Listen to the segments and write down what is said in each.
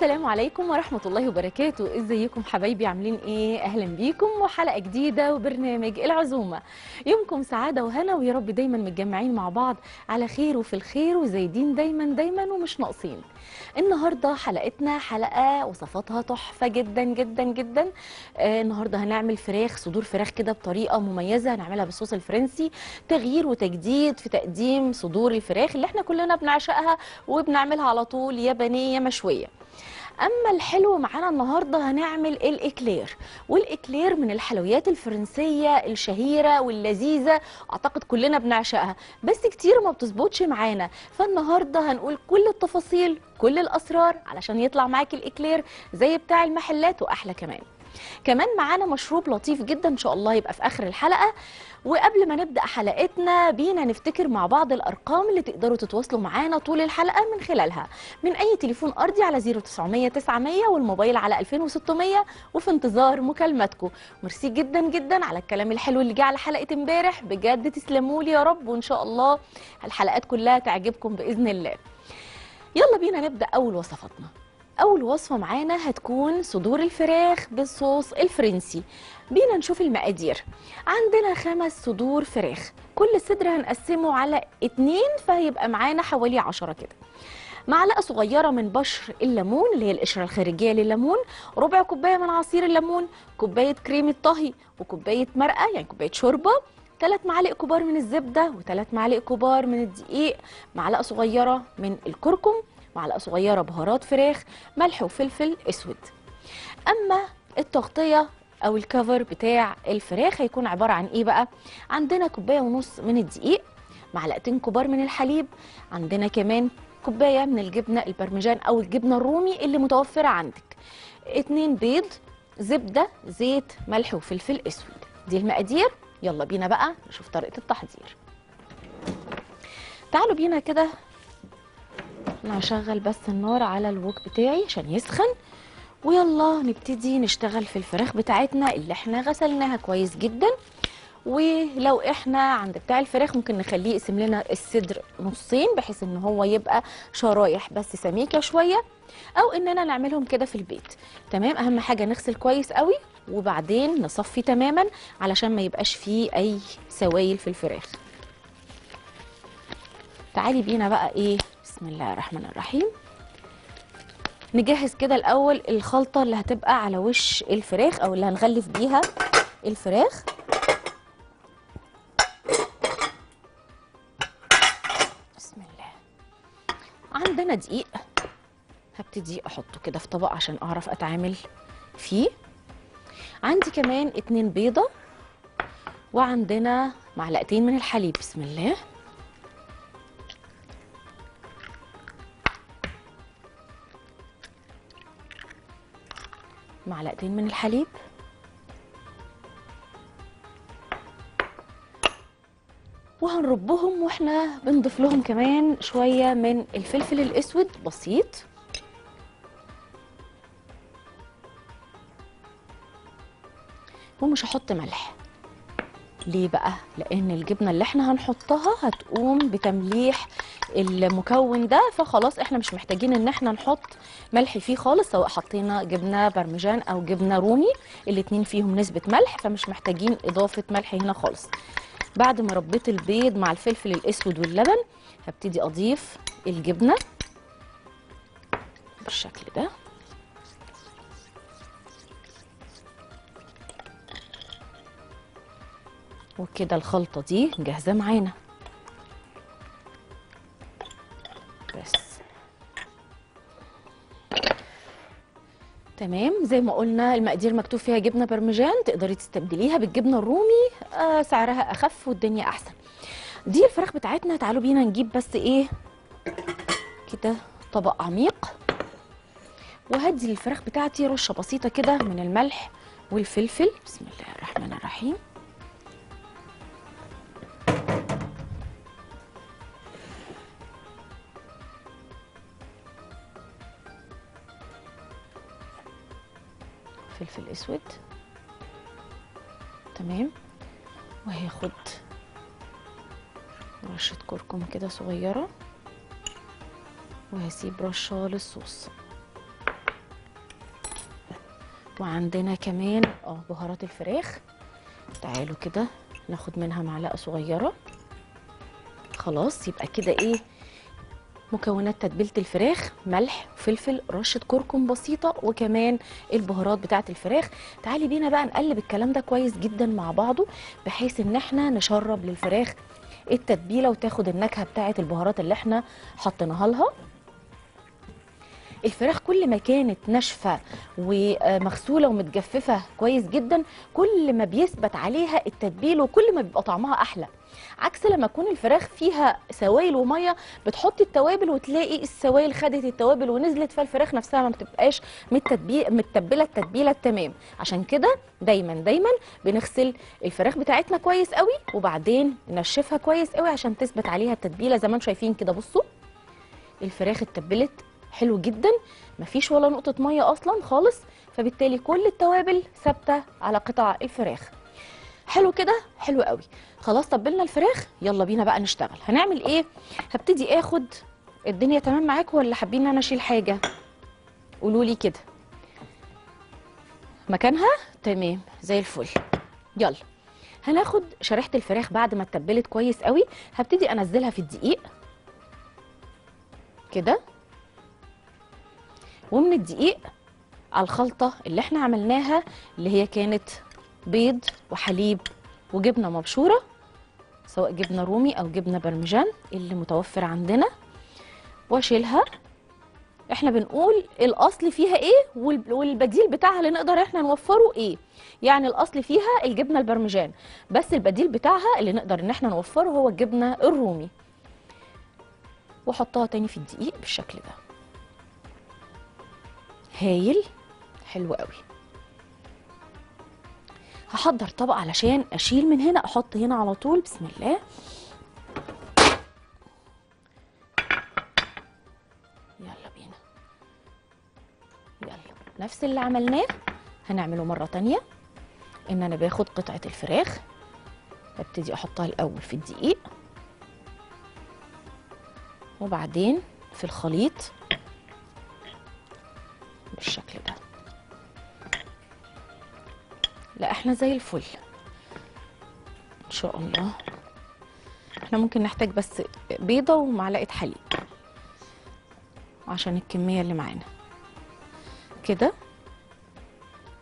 السلام عليكم ورحمة الله وبركاته. إزيكم حبايبي؟ عاملين إيه؟ أهلا بيكم. وحلقة جديدة وبرنامج العزومة. يومكم سعادة وهنا ويا رب دايما متجمعين مع بعض على خير وفي الخير وزايدين دايما دايما ومش ناقصين. النهاردة حلقتنا حلقة وصفاتها تحفة جدا جدا جدا. آه النهاردة هنعمل فراخ صدور فراخ كده بطريقة مميزة هنعملها بالصوص الفرنسي. تغيير وتجديد في تقديم صدور الفراخ اللي إحنا كلنا بنعشقها وبنعملها على طول يابانية مشوية. أما الحلو معانا النهارده هنعمل الإكلير والإكلير من الحلويات الفرنسية الشهيرة واللذيذة أعتقد كلنا بنعشقها بس كتير ما بتظبطش معانا فالنهاردة هنقول كل التفاصيل كل الأسرار علشان يطلع معاكي الإكلير زي بتاع المحلات وأحلى كمان. كمان معانا مشروب لطيف جدا إن شاء الله يبقى في آخر الحلقة وقبل ما نبدأ حلقتنا بينا نفتكر مع بعض الأرقام اللي تقدروا تتواصلوا معانا طول الحلقة من خلالها. من أي تليفون أرضي على 0900 900 والموبايل على 2600 وفي انتظار مكالماتكم. ميرسي جدا جدا على الكلام الحلو اللي جه على حلقة امبارح. بجد تسلموا لي يا رب وإن شاء الله الحلقات كلها تعجبكم بإذن الله. يلا بينا نبدأ أول وصفاتنا. أول وصفة معانا هتكون صدور الفراخ بالصوص الفرنسي. بينا نشوف المقادير. عندنا خمس صدور فراخ. كل صدر هنقسمه على اتنين فهيبقى معانا حوالي عشرة كده. معلقة صغيرة من بشر الليمون اللي هي القشرة الخارجية لليمون ربع كوباية من عصير الليمون كوباية كريمة طهي وكوباية مرقة يعني كوباية شوربة. ثلاث معالق كبار من الزبدة وثلاث معالق كبار من الدقيق. معلقة صغيرة من الكركم معلقة صغيرة بهارات فراخ ملح وفلفل أسود. أما التغطية أو الكفر بتاع الفراخ هيكون عبارة عن إيه بقى؟ عندنا كوباية ونص من الدقيق معلقتين كبار من الحليب عندنا كمان كوباية من الجبنة البرمجان أو الجبنة الرومي اللي متوفرة عندك. اتنين بيض زبدة زيت ملح وفلفل أسود. دي المقادير يلا بينا بقى نشوف طريقة التحضير. تعالوا بينا كده. أنا هشغل بس النار على الوك بتاعي عشان يسخن. ويلا نبتدي نشتغل في الفراخ بتاعتنا اللي إحنا غسلناها كويس جدا. ولو إحنا عند بتاع الفراخ ممكن نخليه يقسم لنا الصدر نصين بحيث إن هو يبقى شرايح بس سميكة شوية أو إننا نعملهم كده في البيت. تمام؟ أهم حاجة نغسل كويس قوي وبعدين نصفي تماما علشان ما يبقاش فيه أي سوائل في الفراخ. تعالي بينا بقى إيه؟ بسم الله الرحمن الرحيم. نجهز كده الأول الخلطة اللي هتبقى على وش الفراخ أو اللي هنغلف بيها الفراخ. بسم الله. عندنا دقيق. هبتدي أحطه كده في طبق عشان أعرف أتعامل فيه. عندي كمان اتنين بيضة. وعندنا معلقتين من الحليب. بسم الله. معلقتين من الحليب. وهنربهم وإحنا بنضيف لهم كمان شوية من الفلفل الأسود. بسيط. ومش هحط ملح. ليه بقى؟ لأن الجبنة اللي إحنا هنحطها هتقوم بتمليح المكون ده فخلاص إحنا مش محتاجين إن إحنا نحط ملح فيه خالص سواء حطينا جبنة برمجان أو جبنة رومي الاتنين فيهم نسبة ملح فمش محتاجين إضافة ملح هنا خالص. بعد ما ربيت البيض مع الفلفل الأسود واللبن هبتدي أضيف الجبنة بالشكل ده. وكده الخلطة دي جاهزة معانا. تمام. زي ما قلنا المقادير مكتوب فيها جبنة برمجان تقدري تستبدليها بالجبنة الرومي. آه سعرها أخف والدنيا أحسن. دي الفراخ بتاعتنا. تعالوا بينا نجيب بس إيه؟ كده طبق عميق. وهدي للفراخ بتاعتي رشة بسيطة كده من الملح والفلفل. بسم الله الرحمن الرحيم. فلفل أسود. تمام. وهاخد رشة كركم كده صغيرة. وهسيب رشة للصوص. وعندنا كمان آه بهارات الفراخ. تعالوا كده ناخد منها معلقة صغيرة. خلاص يبقى كده إيه؟ مكونات تتبيلة الفراخ ملح وفلفل رشة كركم بسيطة وكمان البهارات بتاعة الفراخ. تعالي بينا بقى نقلب الكلام ده كويس جدا مع بعضه بحيث إن إحنا نشرب للفراخ التتبيلة وتاخد النكهة بتاعة البهارات اللي إحنا حطيناها لها. الفراخ كل ما كانت ناشفة ومغسولة ومتجففة كويس جدا كل ما بيثبت عليها التتبيل وكل ما بيبقى طعمها أحلى. عكس لما تكون الفراخ فيها سوائل ومية بتحطي التوابل وتلاقي السوائل خدت التوابل ونزلت فالفراخ نفسها ما بتبقاش متبلة التتبيلة التمام عشان كده دايما دايما بنغسل الفراخ بتاعتنا كويس قوي وبعدين ننشفها كويس قوي عشان تثبت عليها التتبيلة. زي ما أنتم شايفين كده بصوا الفراخ اتبلت حلو جدا مفيش ولا نقطة مية أصلا خالص فبالتالي كل التوابل ثابتة على قطع الفراخ. حلو كده؟ حلو قوي. خلاص تبلنا الفراخ. يلا بينا بقى نشتغل. هنعمل إيه؟ هبتدي آخد الدنيا تمام معاكم ولا حابين إن أنا أشيل حاجة؟ قولوا لي كده. مكانها؟ تمام زي الفل. يلا. هناخد شريحة الفراخ بعد ما اتبلت كويس قوي. هبتدي أنزلها في الدقيق. كده. ومن الدقيق على الخلطة اللي إحنا عملناها اللي هي كانت بيض وحليب وجبنة مبشورة. سواء جبنة رومي أو جبنة برمجان اللي متوفر عندنا. وأشيلها. إحنا بنقول الأصل فيها إيه وال- والبديل بتاعها اللي نقدر إحنا نوفره إيه. يعني الأصل فيها الجبنة البرمجان بس البديل بتاعها اللي نقدر إن إحنا نوفره هو الجبنة الرومي. وأحطها تاني في الدقيق بالشكل ده. هايل. حلو قوي. هحضر طبق علشان أشيل من هنا أحط هنا على طول. بسم الله. يلا بينا. يلا. نفس اللي عملناه. هنعمله مرة تانية. إن أنا باخد قطعة الفراخ ببتدي أحطها الأول في الدقيق. وبعدين في الخليط بالشكل ده. لا إحنا زي الفل. إن شاء الله. إحنا ممكن نحتاج بس بيضة ومعلقة حليب عشان الكمية اللي معانا. كده؟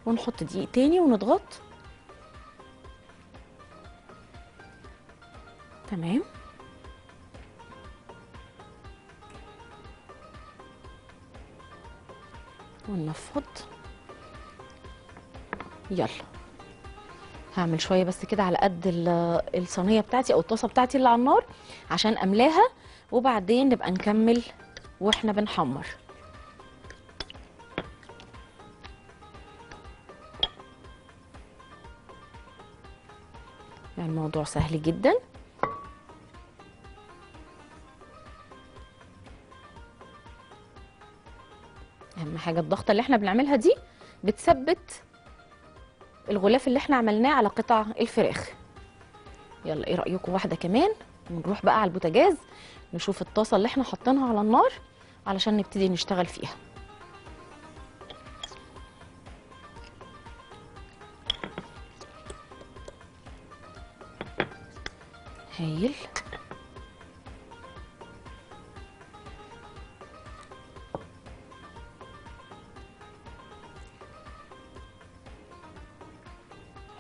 ونحط دقيق تاني ونضغط. تمام. وننفض. يلا. هعمل شوية بس كده على قد ال- الصينية بتاعتي أو الطاسة بتاعتي اللي على النار عشان أملاها وبعدين نبقى نكمل وإحنا بنحمر. يعني الموضوع سهل جدا. أهم حاجة الضغطة اللي إحنا بنعملها دي بتثبت الغلاف اللي إحنا عملناه على قطع الفراخ. يلا إيه رأيكم؟ واحدة كمان. ونروح بقى على البوتاجاز نشوف الطاسة اللي إحنا حاطينها على النار علشان نبتدي نشتغل فيها. هايل.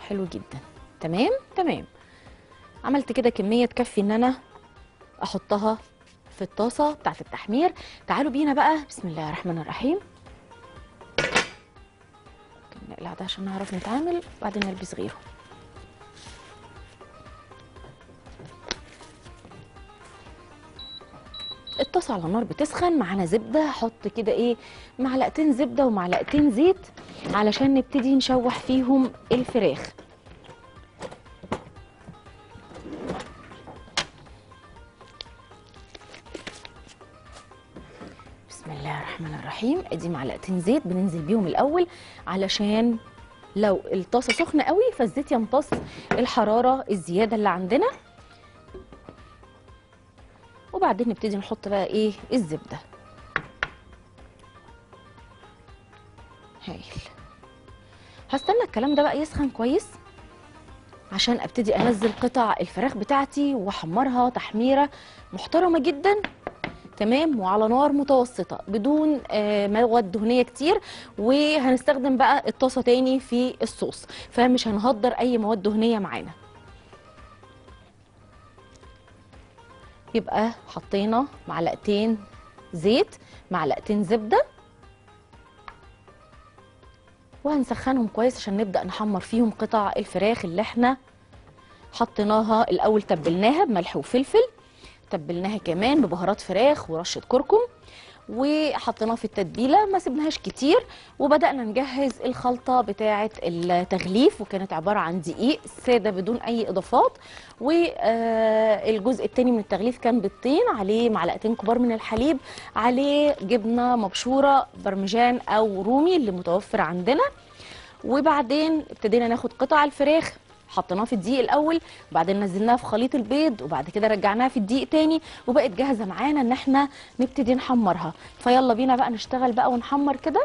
حلو جدا. تمام؟ تمام. عملت كده كمية تكفي إن أنا أحطها في الطاسة بتاعة التحمير. تعالوا بينا بقى. بسم الله الرحمن الرحيم. نقلع ده عشان نعرف نتعامل وبعدين نلبس غيره. الطاسه على النار بتسخن معانا زبدة هحط كده إيه معلقتين زبدة ومعلقتين زيت علشان نبتدي نشوح فيهم الفراخ. بسم الله الرحمن الرحيم. ادي معلقتين زيت بننزل بيهم الأول علشان لو الطاسة سخنة قوي فالزيت يمتص الحرارة الزيادة اللي عندنا. وبعدين نبتدي نحط بقى إيه الزبدة. هايل. هستنى الكلام ده بقى يسخن كويس عشان أبتدي أنزل قطع الفراخ بتاعتي وأحمرها تحميرة محترمة جدا. تمام؟ وعلى نار متوسطة بدون آه، مواد دهنية كتير. وهنستخدم بقى الطاسة تاني في الصوص. فمش هنهدر أي مواد دهنية معانا. يبقى حطينا معلقتين زيت معلقتين زبدة. وهنسخنهم كويس عشان نبدأ نحمر فيهم قطع الفراخ اللي إحنا حطيناها الأول. تبلناها بملح وفلفل تبلناها كمان ببهارات فراخ ورشة كركم. وحطيناها في التتبيلة ما سبناهاش كتير وبدأنا نجهز الخلطة بتاعه التغليف وكانت عبارة عن دقيق سادة بدون أي إضافات والجزء التاني من التغليف كان بيضتين عليه معلقتين كبار من الحليب عليه جبنة مبشورة برمجان أو رومي اللي متوفر عندنا وبعدين ابتدينا ناخد قطع الفراخ. حطيناها في الدقيق الأول وبعدين نزلناها في خليط البيض وبعد كده رجعناها في الدقيق تاني وبقت جاهزة معانا إن إحنا نبتدي نحمرها. فيلا بينا بقى نشتغل بقى ونحمر كده.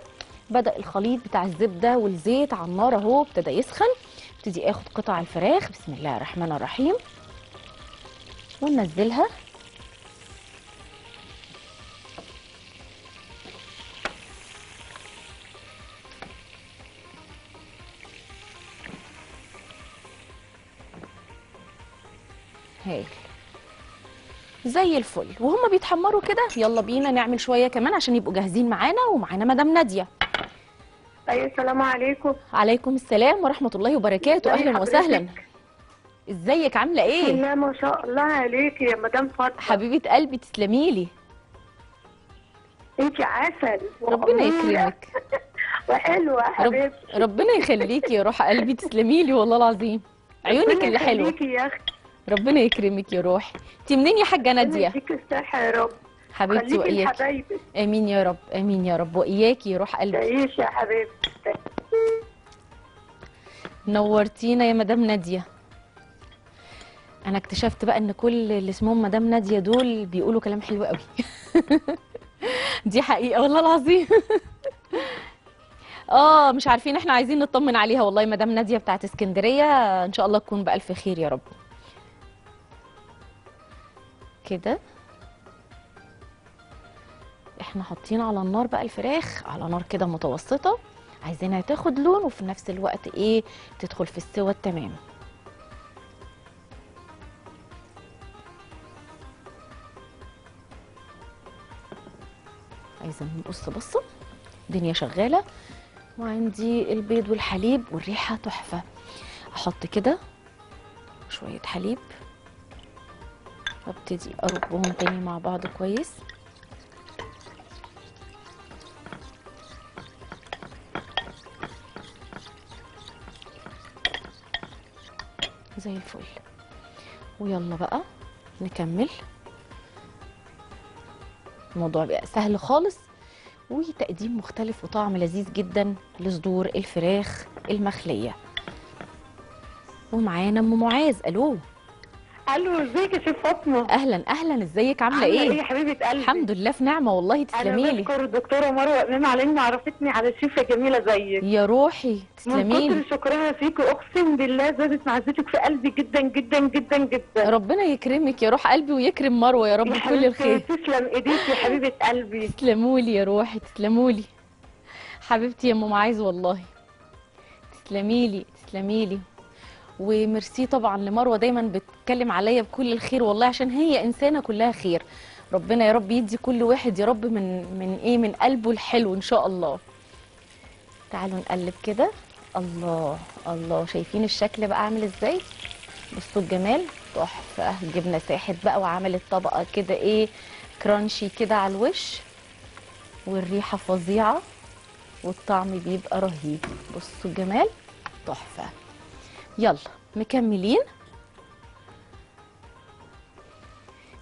بدأ الخليط بتاع الزبدة والزيت على النار أهو ابتدى يسخن. ابتدي آخد قطع الفراخ بسم الله الرحمن الرحيم. وننزلها. هايل زي الفل. وهم بيتحمروا كده؟ يلا بينا نعمل شوية كمان عشان يبقوا جاهزين معانا ومعانا مدام نادية. أيوه السلام عليكم. عليكم السلام ورحمة الله وبركاته. أهلا؟ وسهلا. ازيك؟ عاملة إيه؟ لا ما شاء الله عليكي يا مدام فاطمة. حبيبة قلبي تسلمي لي. انت عسل. ربنا يكرمك. وحلوة يا رب... حبيبتي. ربنا يخليكي يا روح قلبي تسلمي لي والله العظيم. عيونك اللي حلوة. يا أختي. ربنا يكرمك يا روحي. انت منين يا حاجة نادية. يديك الصحة يا رب. حبيبتي وإياكي. لحبايبك. آمين يا رب آمين يا رب. وإياكي يا روح قلبي. تعيش يا حبيبتي. نورتينا يا مدام نادية. أنا اكتشفت بقى إن كل اللي اسمهم مدام نادية دول بيقولوا كلام حلو قوي. دي حقيقة والله العظيم. آه مش عارفين إحنا عايزين نطمن عليها والله. مدام نادية بتاعت اسكندرية إن شاء الله تكون بألف خير يا رب. كده. إحنا حاطين على النار بقى الفراخ على نار كده متوسطة. عايزينها تاخد لون وفي نفس الوقت إيه تدخل في السوى التمام عايزة نبص بصة؟ الدنيا شغالة. وعندي البيض والحليب والريحة تحفة. أحط كده شوية حليب. وابتدي أربهم تاني مع بعض كويس. زي الفل. ويلا بقى نكمل. الموضوع بقى سهل خالص وتقديم مختلف وطعم لذيذ جدا لصدور الفراخ المخلية. ومعانا أم معاذ. ألو. ألو ازيك يا شيف فاطمة؟ أهلا أهلا. إزيك؟ عاملة إيه؟ إيه يا حبيبة قلبي؟ الحمد لله في نعمة والله أنا تسلمي لي. بشكر الدكتورة مروة أمام على ان عرفتني على شيفة جميلة زيك. يا روحي من تسلمي لي. كتر شكرها فيكي أقسم بالله زادت معزتك في قلبي جدا جدا جدا جدا. ربنا يكرمك يا روح قلبي ويكرم مروة يا رب حبيبتي الخير. تسلم إيديك يا حبيبة قلبي. تسلموا لي يا روحي تسلموا لي. حبيبتي يا ام معاذ والله. تسلمي لي تسلمي لي. وميرسي طبعا لمروة دايما بتتكلم عليا بكل الخير والله عشان هي إنسانة كلها خير. ربنا يا رب يدي كل واحد يا رب من من إيه من قلبه الحلو إن شاء الله. تعالوا نقلب كده. الله الله. شايفين الشكل بقى عامل إزاي؟ بصوا الجمال. تحفة. الجبنه ساحت بقى وعملت طبقة كده إيه كرانشي كده على الوش. والريحة فظيعة. والطعم بيبقى رهيب. بصوا الجمال. تحفة. يلا مكملين؟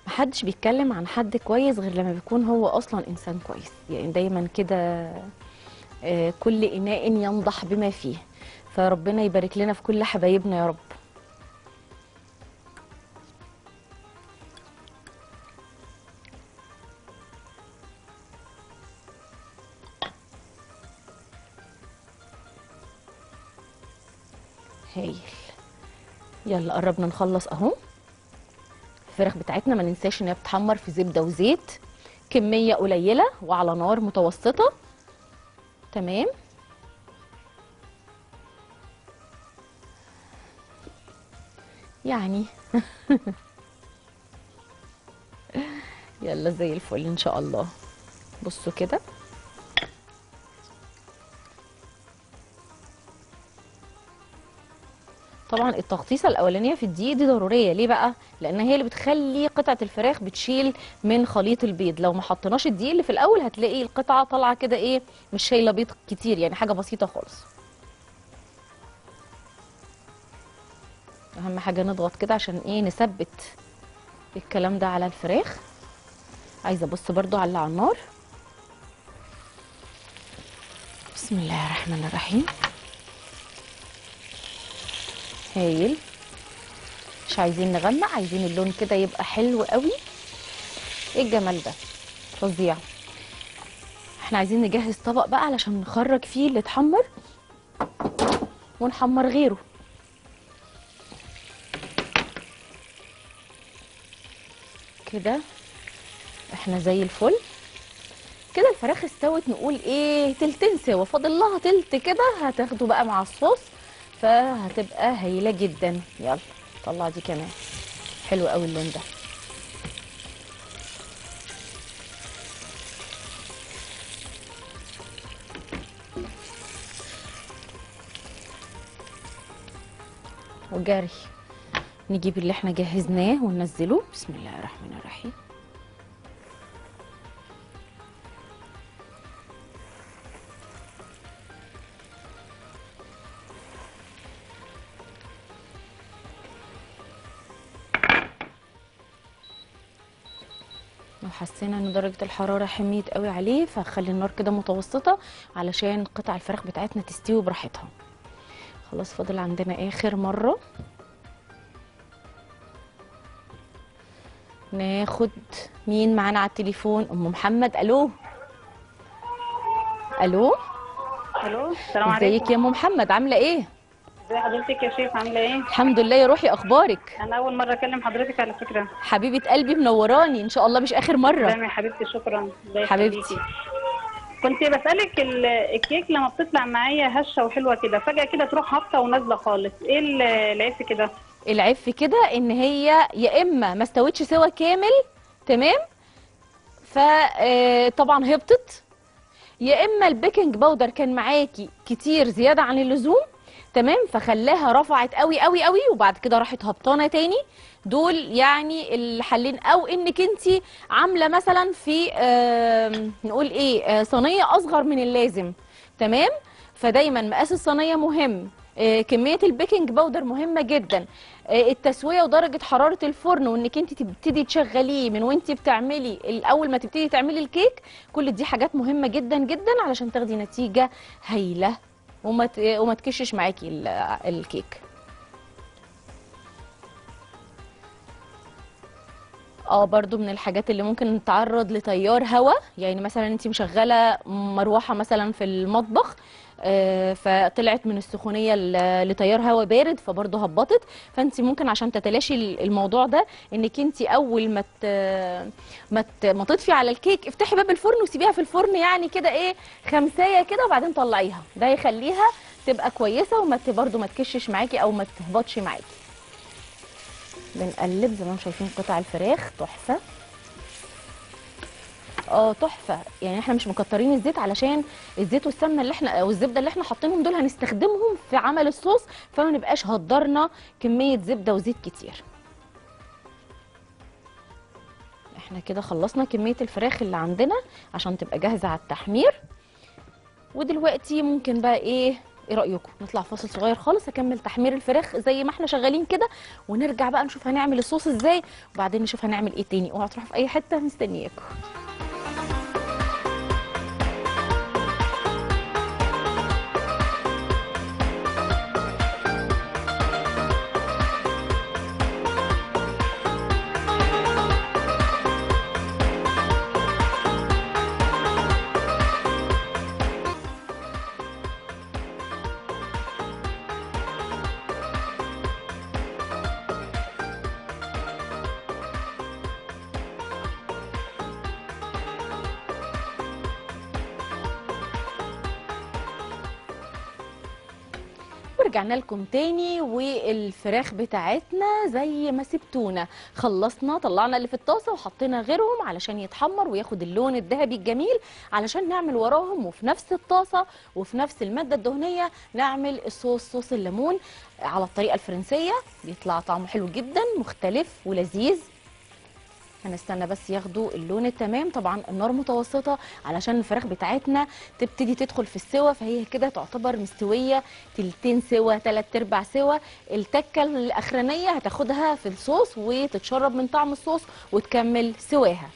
محدش بيتكلم عن حد كويس غير لما بيكون هو أصلا إنسان كويس. يعني دايما كده آه، كل إناء ينضح بما فيه. فربنا يبارك لنا في كل حبايبنا يا رب. يلا قربنا نخلص اهو. الفراخ بتاعتنا ما ننساش انها بتحمر في زبدة وزيت. كمية قليلة وعلى نار متوسطة. تمام. يعني يلا زي الفل إن شاء الله. بصوا كده. طبعا التغطيسة الأولانية في الدقيق دي ضرورية. ليه بقى؟ لأن هي اللي بتخلي قطعة الفراخ بتشيل من خليط البيض. لو ما حطيناش الدقيق اللي في الأول هتلاقي القطعة طالعة كده إيه مش شايلة بيض كتير يعني حاجة بسيطة خالص. أهم حاجة نضغط كده عشان إيه نثبت الكلام ده على الفراخ. عايزة أبص برضو على اللي على النار. بسم الله الرحمن الرحيم. هايل. مش عايزين نغمق عايزين اللون كده يبقى حلو قوي. إيه الجمال ده؟ فظيع. إحنا عايزين نجهز طبق بقى علشان نخرج فيه اللي اتحمر ونحمر غيره. كده إحنا زي الفل. كده الفراخ استوت نقول إيه تلتين سوا. فاضل لها تلت كده هتاخده بقى مع الصوص. فهتبقى هايلة جدا. يلا طلع دي كمان. حلو قوي اللون ده. وجري. نجيب اللي إحنا جهزناه وننزله. بسم الله الرحمن الرحيم. حسينا إن درجة الحرارة حميت قوي عليه فخلي النار كده متوسطة علشان قطع الفراخ بتاعتنا تستوي براحتها. خلاص فاضل عندنا آخر مرة. ناخد مين معانا على التليفون؟ أم محمد. ألو؟ ألو؟ ألو السلام عليكم. إزيك يا أم محمد؟ عاملة إيه؟ ازي حضرتك يا شيخ؟ عاملة إيه؟ الحمد لله يا روحي أخبارك؟ أنا أول مرة أكلم حضرتك على فكرة. حبيبة قلبي منوراني إن شاء الله مش آخر مرة. تمام يا حبيبتي شكرا. حبيبتي. كنت بسألك ال- الكيك لما بتطلع معايا هشة وحلوة كده فجأة كده تروح هابطة ونازلة خالص. إيه ال- العيب في كده؟ العيب في كده إن هي يا إما ما استوتش سوا كامل تمام؟ فطبعا هبطت. يا إما ال en baking powder كان معاكي كتير زيادة عن اللزوم تمام فخلاها رفعت قوي قوي قوي وبعد كده راحت هبطانة تاني. دول يعني الحلين. أو إنك أنت عاملة مثلا في آم، نقول إيه آه، صينية أصغر من اللازم. تمام؟ فدايما مقاس الصينية مهم. آه، كمية ال baking powder مهمة جدا. آه، التسوية ودرجة حرارة الفرن وإنك أنت تبتدي تشغليه من وأنت بتعملي الأول ما تبتدي تعملي الكيك كل دي حاجات مهمة جدا جدا علشان تاخدي نتيجة هايلة. وما وما تكشش معاكي ال- الكيك. آه برضو من الحاجات اللي ممكن نتعرض لتيار هواء يعني مثلا انت مشغلة مروحة مثلا في المطبخ فطلعت من السخونية لتيار هواء بارد فبرضه هبطت. فانت ممكن عشان تتلاشي ال- الموضوع ده انك انت أول ما ما ما تطفي على الكيك افتحي باب الفرن وسيبيها في الفرن يعني كده إيه خمساية كده وبعدين طلعيها. ده يخليها تبقى كويسة وما برضه ما تكشش معاكي أو ما تهبطش معاكي. بنقلب زي ما أنتم شايفين قطع الفراخ تحفة. آه تحفة. يعني إحنا مش مكترين الزيت علشان الزيت والسمنة اللي إحنا أو الزبده اللي إحنا حاطينهم دول هنستخدمهم في عمل الصوص فما نبقاش هدرنا كمية زبدة وزيت كتير. إحنا كده خلصنا كمية الفراخ اللي عندنا عشان تبقى جاهزة على التحمير. ودلوقتي ممكن بقى إيه إيه رأيكم؟ نطلع فاصل صغير خالص أكمل تحمير الفراخ زي ما إحنا شغالين كده ونرجع بقى نشوف هنعمل الصوص إزاي وبعدين نشوف هنعمل إيه تاني. اوعوا تروحوا في أي حتة مستنياكم. ورجعنا لكم تاني والفراخ بتاعتنا زي ما سبتونا. خلصنا طلعنا اللي في الطاسة وحطينا غيرهم علشان يتحمر وياخد اللون الذهبي الجميل علشان نعمل وراهم. وفي نفس الطاسة وفي نفس المادة الدهنية نعمل الصوص صوص الليمون على الطريقة الفرنسية. بيطلع طعمه حلو جدا مختلف ولذيذ. هنستنى بس ياخدوا اللون التمام. طبعا النار متوسطة علشان الفراخ بتاعتنا تبتدي تدخل في السوا فهي كده تعتبر مستوية تلتين سوا تلات أرباع سوا. التكة الأخرانية هتاخدها في الصوص وتتشرب من طعم الصوص وتكمل سواها.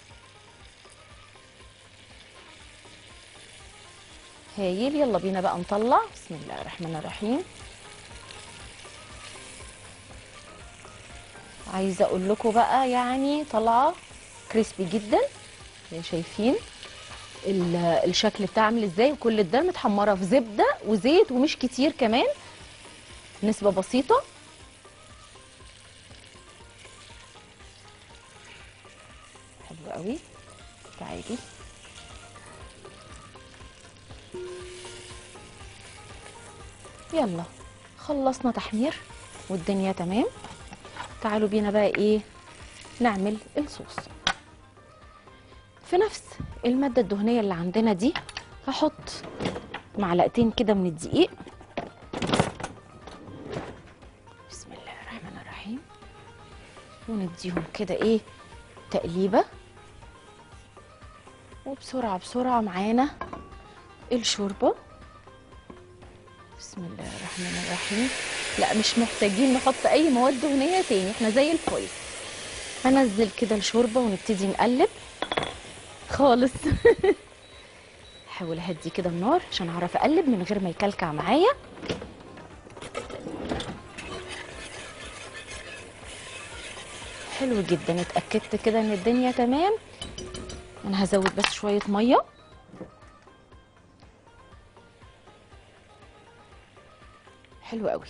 هايل يلا بينا بقى نطلع. بسم الله الرحمن الرحيم. عايزة أقول لكم بقى يعني طالعه كريسبي جدا. زي شايفين؟ ال- الشكل بتاعها عامل إزاي؟ وكل ده متحمره في زبدة وزيت ومش كتير كمان. نسبة بسيطة. حلو قوي. تعالي. يلا خلصنا تحمير والدنيا تمام. تعالوا بينا بقى إيه نعمل الصوص. في نفس المادة الدهنية اللي عندنا دي هحط معلقتين كده من الدقيق. بسم الله الرحمن الرحيم. ونديهم كده إيه تقليبة. وبسرعة بسرعة معانا الشوربة. بسم الله الرحمن الرحيم. لا مش محتاجين نحط أي مواد دهنية تاني إحنا زي الفل. هنزل كده الشوربة ونبتدي نقلب. خالص. احاول أهدي كده النار عشان أعرف أقلب من غير ما يكلكع معايا. حلو جدا اتأكدت كده إن الدنيا تمام. أنا هزود بس شوية مية. حلو قوي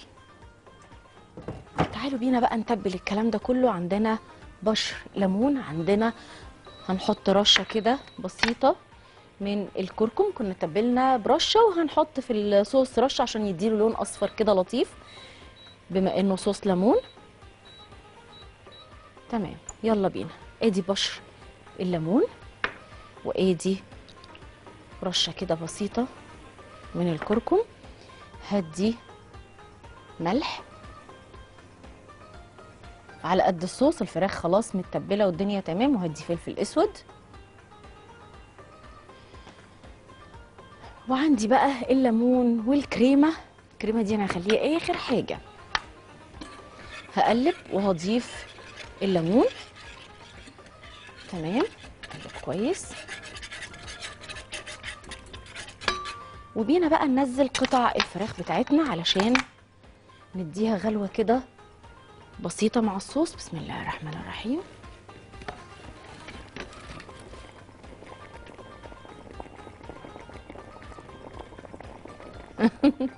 تعالوا بينا بقى نتبل الكلام ده كله. عندنا بشر ليمون عندنا هنحط رشة كده بسيطة من الكركم. كنا تبلنا برشة وهنحط في الصوص رشة عشان يديله لون أصفر كده لطيف بما إنه صوص ليمون. تمام يلا بينا. آدي بشر الليمون وآدي رشة كده بسيطة من الكركم. هدي ملح. على قد الصوص الفراخ خلاص متبلة والدنيا تمام وهدي فلفل أسود. وعندي بقى الليمون والكريمة. الكريمة دي أنا هخليها آخر حاجة. هقلب وهضيف الليمون. تمام؟ قلب كويس. وبينا بقى ننزل قطع الفراخ بتاعتنا علشان نديها غلوة كده بسيطة مع الصوص. بسم الله الرحمن الرحيم.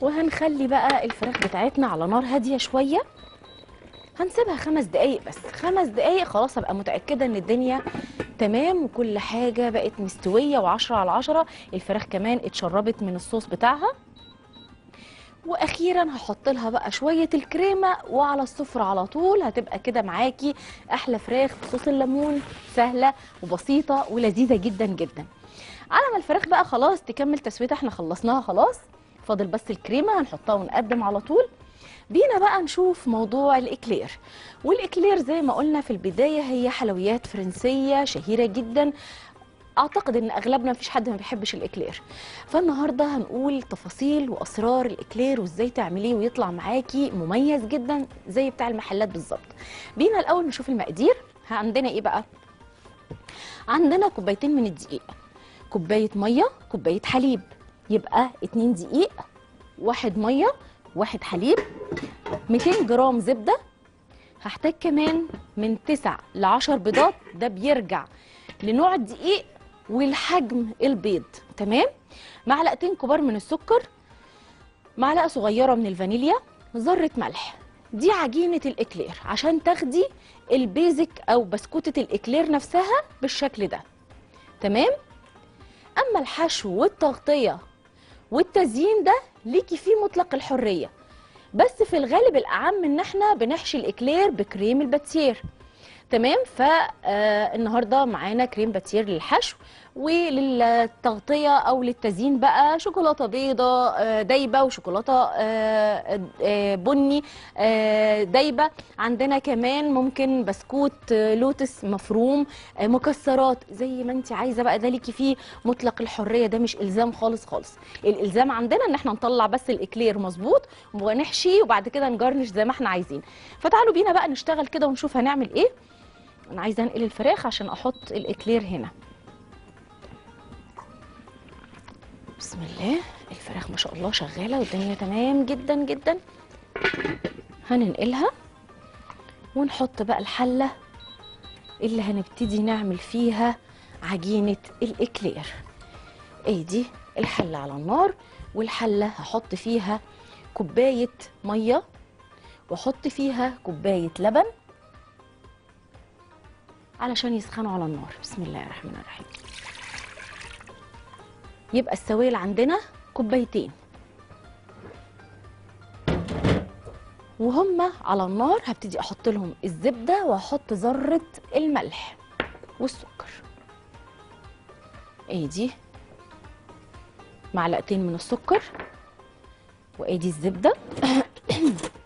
وهنخلي بقى الفراخ بتاعتنا على نار هادية شوية. هنسيبها خمس دقايق بس. خمس دقايق خلاص ابقى متأكدة إن الدنيا تمام وكل حاجة بقت مستوية وعشرة على عشرة. الفراخ كمان اتشربت من الصوص بتاعها. وأخيرا هحط لها بقى شوية الكريمة وعلى السفره على طول. هتبقى كده معاكي أحلى فراخ بصوص الليمون سهلة وبسيطة ولذيذة جدا جدا. على ما الفراخ بقى خلاص تكمل تسويتها إحنا خلصناها خلاص. فاضل بس الكريمة هنحطها ونقدم على طول. بينا بقى نشوف موضوع الإكلير. والإكلير زي ما قلنا في البداية هي حلويات فرنسية شهيرة جدا. أعتقد إن أغلبنا مفيش حد ما بيحبش الإكلير. فالنهاردة هنقول تفاصيل وأسرار الإكلير وإزاي تعمليه ويطلع معاكي مميز جدا زي بتاع المحلات بالظبط. بينا الأول نشوف المقادير. عندنا إيه بقى؟ عندنا كوبايتين من الدقيق كوباية مية كوباية حليب. يبقى اتنين دقيق واحد مية واحد حليب 200 جرام زبدة. هحتاج كمان من 9 ل 10 بيضات. ده بيرجع لنوع الدقيق والحجم البيض تمام؟ معلقتين كبار من السكر معلقة صغيرة من الفانيليا ذرة ملح. دي عجينة الإكلير عشان تاخدي ال basic أو بسكوتة الإكلير نفسها بالشكل ده تمام؟ أما الحشو والتغطية والتزيين ده ليكي فيه مطلق الحرية. بس في الغالب الأعم إن إحنا بنحشي الإكلير بكريم الباتسير تمام. فالنهارده معانا كريم باتسير للحشو وللتغطية أو للتزيين بقى شوكولاتة بيضة آه، دايبة وشوكولاتة آه، آه، بني آه، دايبة. عندنا كمان ممكن بسكوت آه، لوتس مفروم آه، مكسرات. زي ما انت عايزة بقى ده ليكي فيه مطلق الحرية ده مش إلزام خالص خالص. الإلزام عندنا إن إحنا نطلع بس الإكلير مظبوط ونحشي وبعد كده نجرنش زي ما إحنا عايزين. فتعالوا بينا بقى نشتغل كده ونشوف هنعمل إيه. أنا عايزة أنقل الفراخ عشان أحط الاكلير هنا. بسم الله. الفراخ ما شاء الله شغالة والدنيا تمام جدا جدا. هننقلها ونحط بقى الحلة اللي هنبتدي نعمل فيها عجينة الاكلير إيه دي؟ الحلة على النار والحلة هحط فيها كوباية مية وأحط فيها كوباية لبن علشان يسخنوا على النار. بسم الله الرحمن الرحيم. يبقى السوائل عندنا كوبايتين. وهم على النار هبتدي أحط لهم الزبدة وأحط ذرة الملح والسكر. أدي معلقتين من السكر وأدي الزبدة.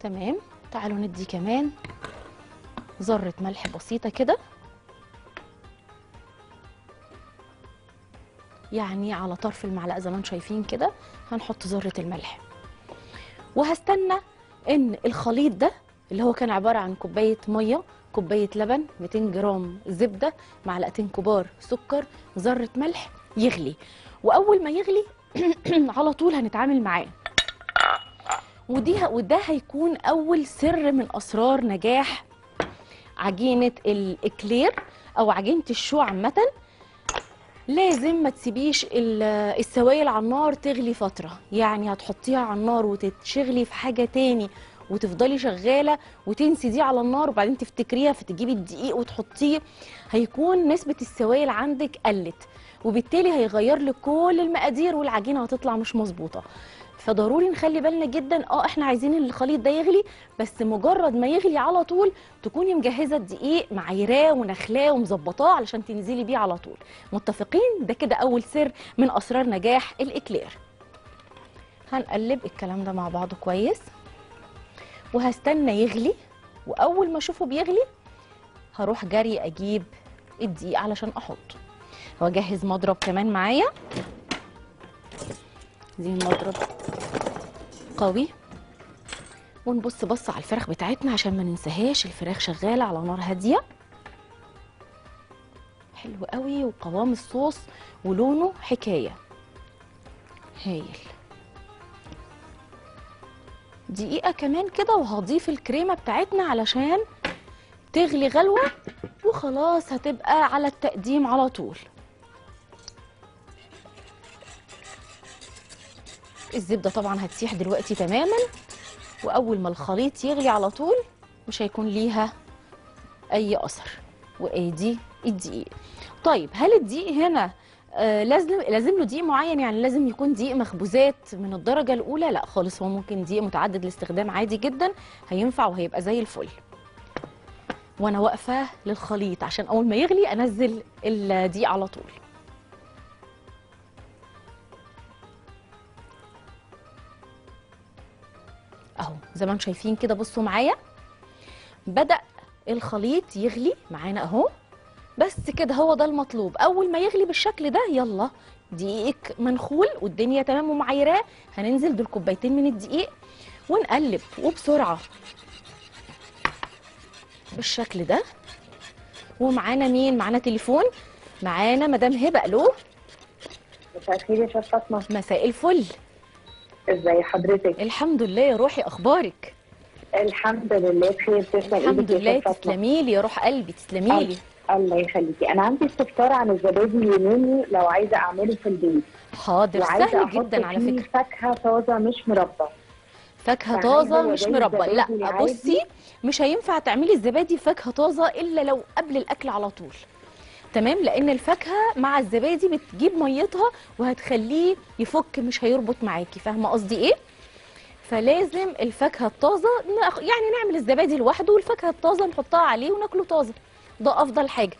تمام. تعالوا ندي كمان ذرة ملح بسيطة كده. يعني على طرف المعلقة زي ما أنتم شايفين كده هنحط ذرة الملح. وهستنى إن الخليط ده اللي هو كان عبارة عن كوباية مية كوباية لبن 200 جرام زبدة معلقتين كبار سكر ذرة ملح يغلي. وأول ما يغلي على طول هنتعامل معاه. ودي وده هيكون أول سر من أسرار نجاح عجينة الإكلير أو عجينة الشو عامة. لازم ما تسيبيش ال- السوائل على النار تغلي فترة. يعني هتحطيها على النار وتتشغلي في حاجة تاني وتفضلي شغالة وتنسي دي على النار وبعدين تفتكريها فتجيبي الدقيق وتحطيه. هيكون نسبة السوائل عندك قلت وبالتالي هيغير لك كل المقادير والعجينة هتطلع مش مظبوطة. فضروري نخلي بالنا جدا. آه إحنا عايزين الخليط ده يغلي بس مجرد ما يغلي على طول تكوني مجهزة الدقيق معايراه ونخلاه ومظبطاه علشان تنزلي بيه على طول. متفقين؟ ده كده أول سر من أسرار نجاح الإكلير. هنقلب الكلام ده مع بعضه كويس. وهستنى يغلي وأول ما أشوفه بيغلي هروح جري أجيب الدقيق علشان أحطه. واجهز مضرب كمان معايا. دي المضرب. قوي. ونبص بص على الفراخ بتاعتنا عشان ما ننساهاش. الفراخ شغالة على نار هادية. حلو قوي. وقوام الصوص ولونه حكاية. هايل. دقيقة كمان كده وهضيف الكريمة بتاعتنا علشان تغلي غلوة. وخلاص هتبقى على التقديم على طول. الزبدة طبعا هتسيح دلوقتي تماما وأول ما الخليط يغلي على طول مش هيكون ليها أي أثر. وأدي الدقيق. طيب هل الدقيق هنا آه لازم لازم له دقيق معين؟ يعني لازم يكون دقيق مخبوزات من الدرجة الأولى؟ لا خالص هو ممكن دقيق متعدد الاستخدام عادي جدا هينفع وهيبقى زي الفل. وأنا واقفة للخليط عشان أول ما يغلي أنزل الدقيق على طول. أهو زي ما أنتم شايفين كده بصوا معايا. بدأ الخليط يغلي معانا أهو. بس كده هو ده المطلوب. أول ما يغلي بالشكل ده يلا دقيقك منخول والدنيا تمام ومعايراه. هننزل دول كوبايتين من الدقيق ونقلب وبسرعة بالشكل ده. ومعانا مين؟ معانا تليفون. معانا مدام هبة. ألو؟ مساء الخير يا شيخ فاطمة. مساء الفل. ازي حضرتك؟ الحمد لله يا روحي أخبارك؟ الحمد لله بخير تسلم الحمد لله. تسلمي لي يا روح قلبي تسلمي لي. الله يخليكي. أنا عندي استفسار عن الزبادي اليوناني لو عايزة أعمله في البيت. حاضر سهل جدا على فكرة. فاكهة طازة مش مربى. فاكهة طازة مش مربى. لا؟ بصي مش هينفع تعملي الزبادي فاكهة طازة إلا لو قبل الأكل على طول. تمام؟ لأن الفاكهة مع الزبادي بتجيب ميتها وهتخليه يفك مش هيربط معاكي. فاهمة قصدي إيه؟ فلازم الفاكهة الطازة يعني نعمل الزبادي لوحده والفاكهة الطازة نحطها عليه وناكله طازة. ده أفضل حاجة.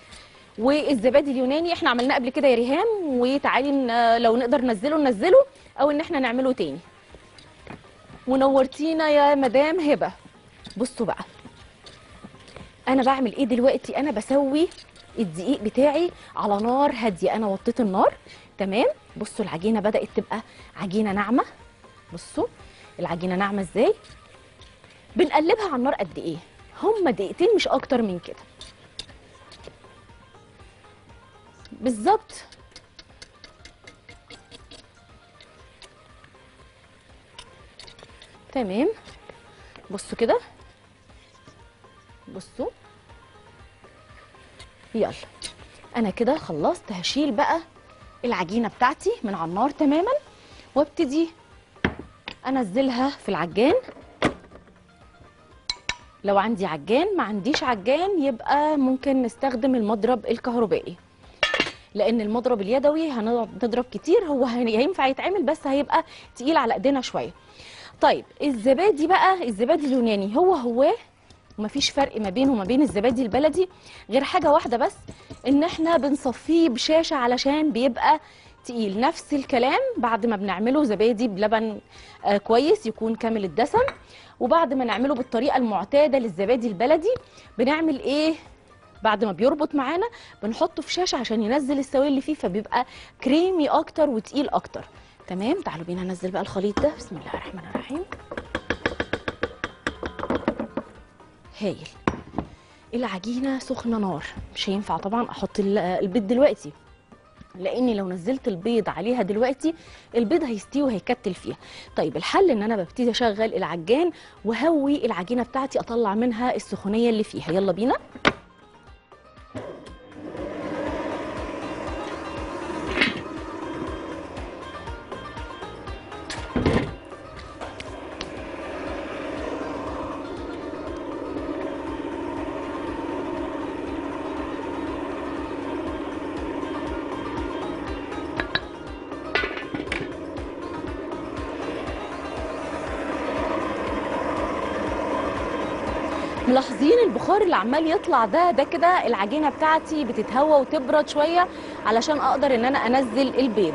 والزبادي اليوناني إحنا عملناه قبل كده يا ريهام وتعالي لو نقدر ننزله ننزله أو إن إحنا نعمله تاني. ونورتينا يا مدام هبة. بصوا بقى. أنا بعمل إيه دلوقتي؟ أنا بسوي الدقيق بتاعي على نار هادية. أنا وطيت النار تمام؟ بصوا العجينة بدأت تبقى عجينة ناعمة. بصوا العجينة ناعمة إزاي؟ بنقلبها على النار قد إيه؟ هما دقيقتين مش أكتر من كده. بالظبط. تمام؟ بصوا كده. بصوا. يلا. أنا كده خلصت هشيل بقى العجينة بتاعتي من على النار تماما وابتدي أنزلها في العجان. لو عندي عجان ما عنديش عجان يبقى ممكن نستخدم المضرب الكهربائي. لأن المضرب اليدوي هنضرب نضرب كتير هو هينفع يتعمل بس هيبقى تقيل على إيدينا شوية. طيب الزبادي بقى الزبادي اليوناني هو هو ومفيش فرق ما بينه وما بين الزبادي البلدي غير حاجة واحدة بس إن إحنا بنصفيه بشاشة علشان بيبقى تقيل. نفس الكلام بعد ما بنعمله زبادي بلبن آه كويس يكون كامل الدسم. وبعد ما نعمله بالطريقة المعتادة للزبادي البلدي بنعمل إيه؟ بعد ما بيربط معانا بنحطه في شاشة عشان ينزل السوائل اللي فيه فبيبقى كريمي أكتر وتقيل أكتر. تمام؟ تعالوا بينا ننزل بقى الخليط ده. بسم الله الرحمن الرحيم. هايل. العجينة سخنة نار مش هينفع طبعا أحط ال- البيض دلوقتي. لأني لو نزلت البيض عليها دلوقتي البيض هيستوي وهيكتل فيها. طيب الحل إن أنا ببتدي أشغل العجان وهوي العجينة بتاعتي أطلع منها السخونية اللي فيها. يلا بينا. ملاحظين البخار اللي عمال يطلع ده ده كده العجينة بتاعتي بتتهوى وتبرد شوية علشان أقدر إن أنا أنزل البيض.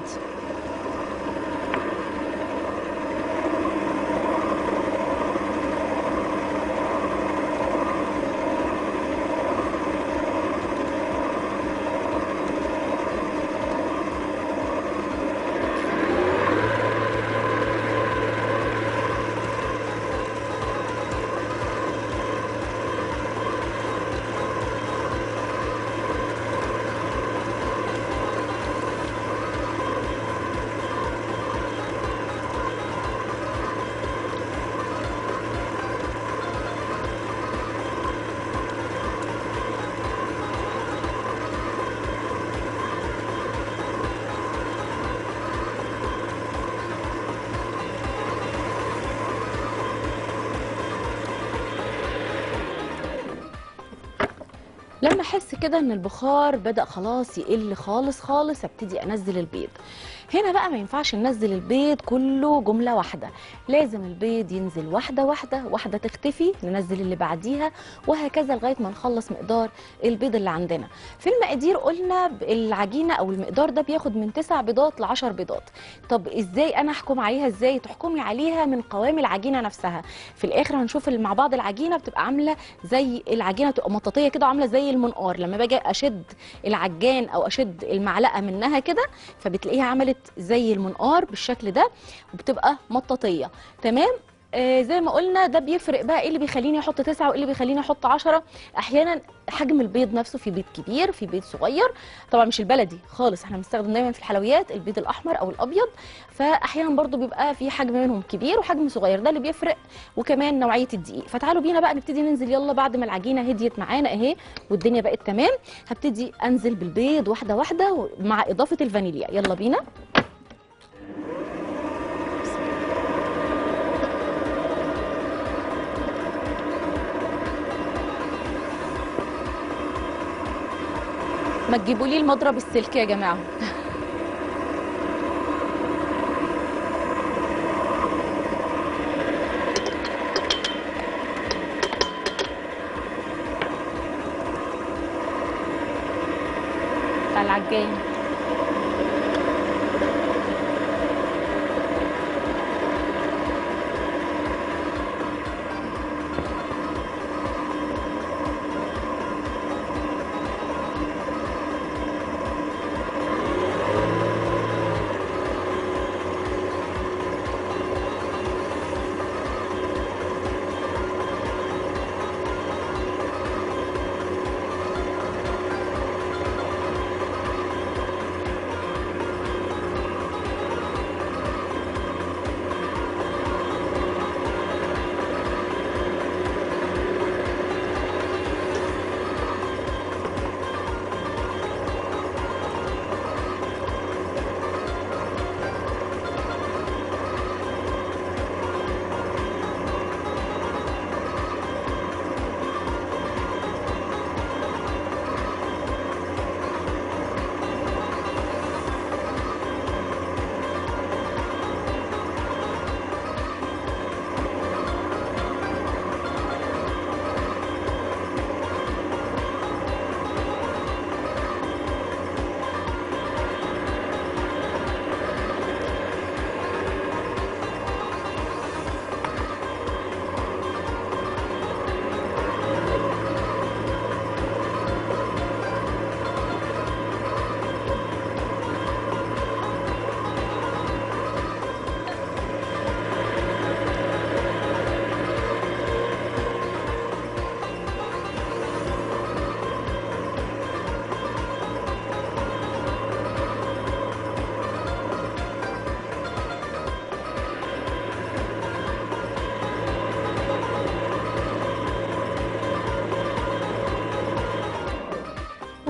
احس كده إن البخار بدأ خلاص يقل خالص خالص أبتدي أنزل البيض. هنا بقى ما ينفعش ننزل البيض كله جملة واحدة. لازم البيض ينزل واحدة واحدة واحدة تختفي ننزل اللي بعديها وهكذا لغاية ما نخلص مقدار البيض اللي عندنا. في المقادير قلنا العجينة أو المقدار ده بياخد من 9 بيضات ل 10 بيضات. طب إزاي أنا أحكم عليها؟ إزاي تحكمي عليها من قوام العجينة نفسها؟ في الآخر هنشوف مع بعض العجينة بتبقى عاملة زي العجينة تبقى مطاطية كده عامله زي المنقار. لما باجي أشد العجان أو أشد المعلقة منها كده فبتلاقيها عملت زي المنقار بالشكل ده وبتبقى مطاطية. تمام؟ زي ما قلنا ده بيفرق بقى إيه اللي بيخليني أحط تسعة وإيه اللي بيخليني أحط عشرة. أحيانا حجم البيض نفسه في بيض كبير في بيض صغير. طبعا مش البلدي خالص إحنا بنستخدم دايما في الحلويات البيض الأحمر أو الأبيض. فأحيانا برضو بيبقى في حجم منهم كبير وحجم صغير ده اللي بيفرق. وكمان نوعية الدقيق. فتعالوا بينا بقى نبتدي ننزل. يلا بعد ما العجينة هديت معانا أهي والدنيا بقت تمام هبتدي أنزل بالبيض واحدة واحدة مع إضافة الفانيليا. يلا بينا. ما تجيبوا لي المضرب السلك يا جماعة.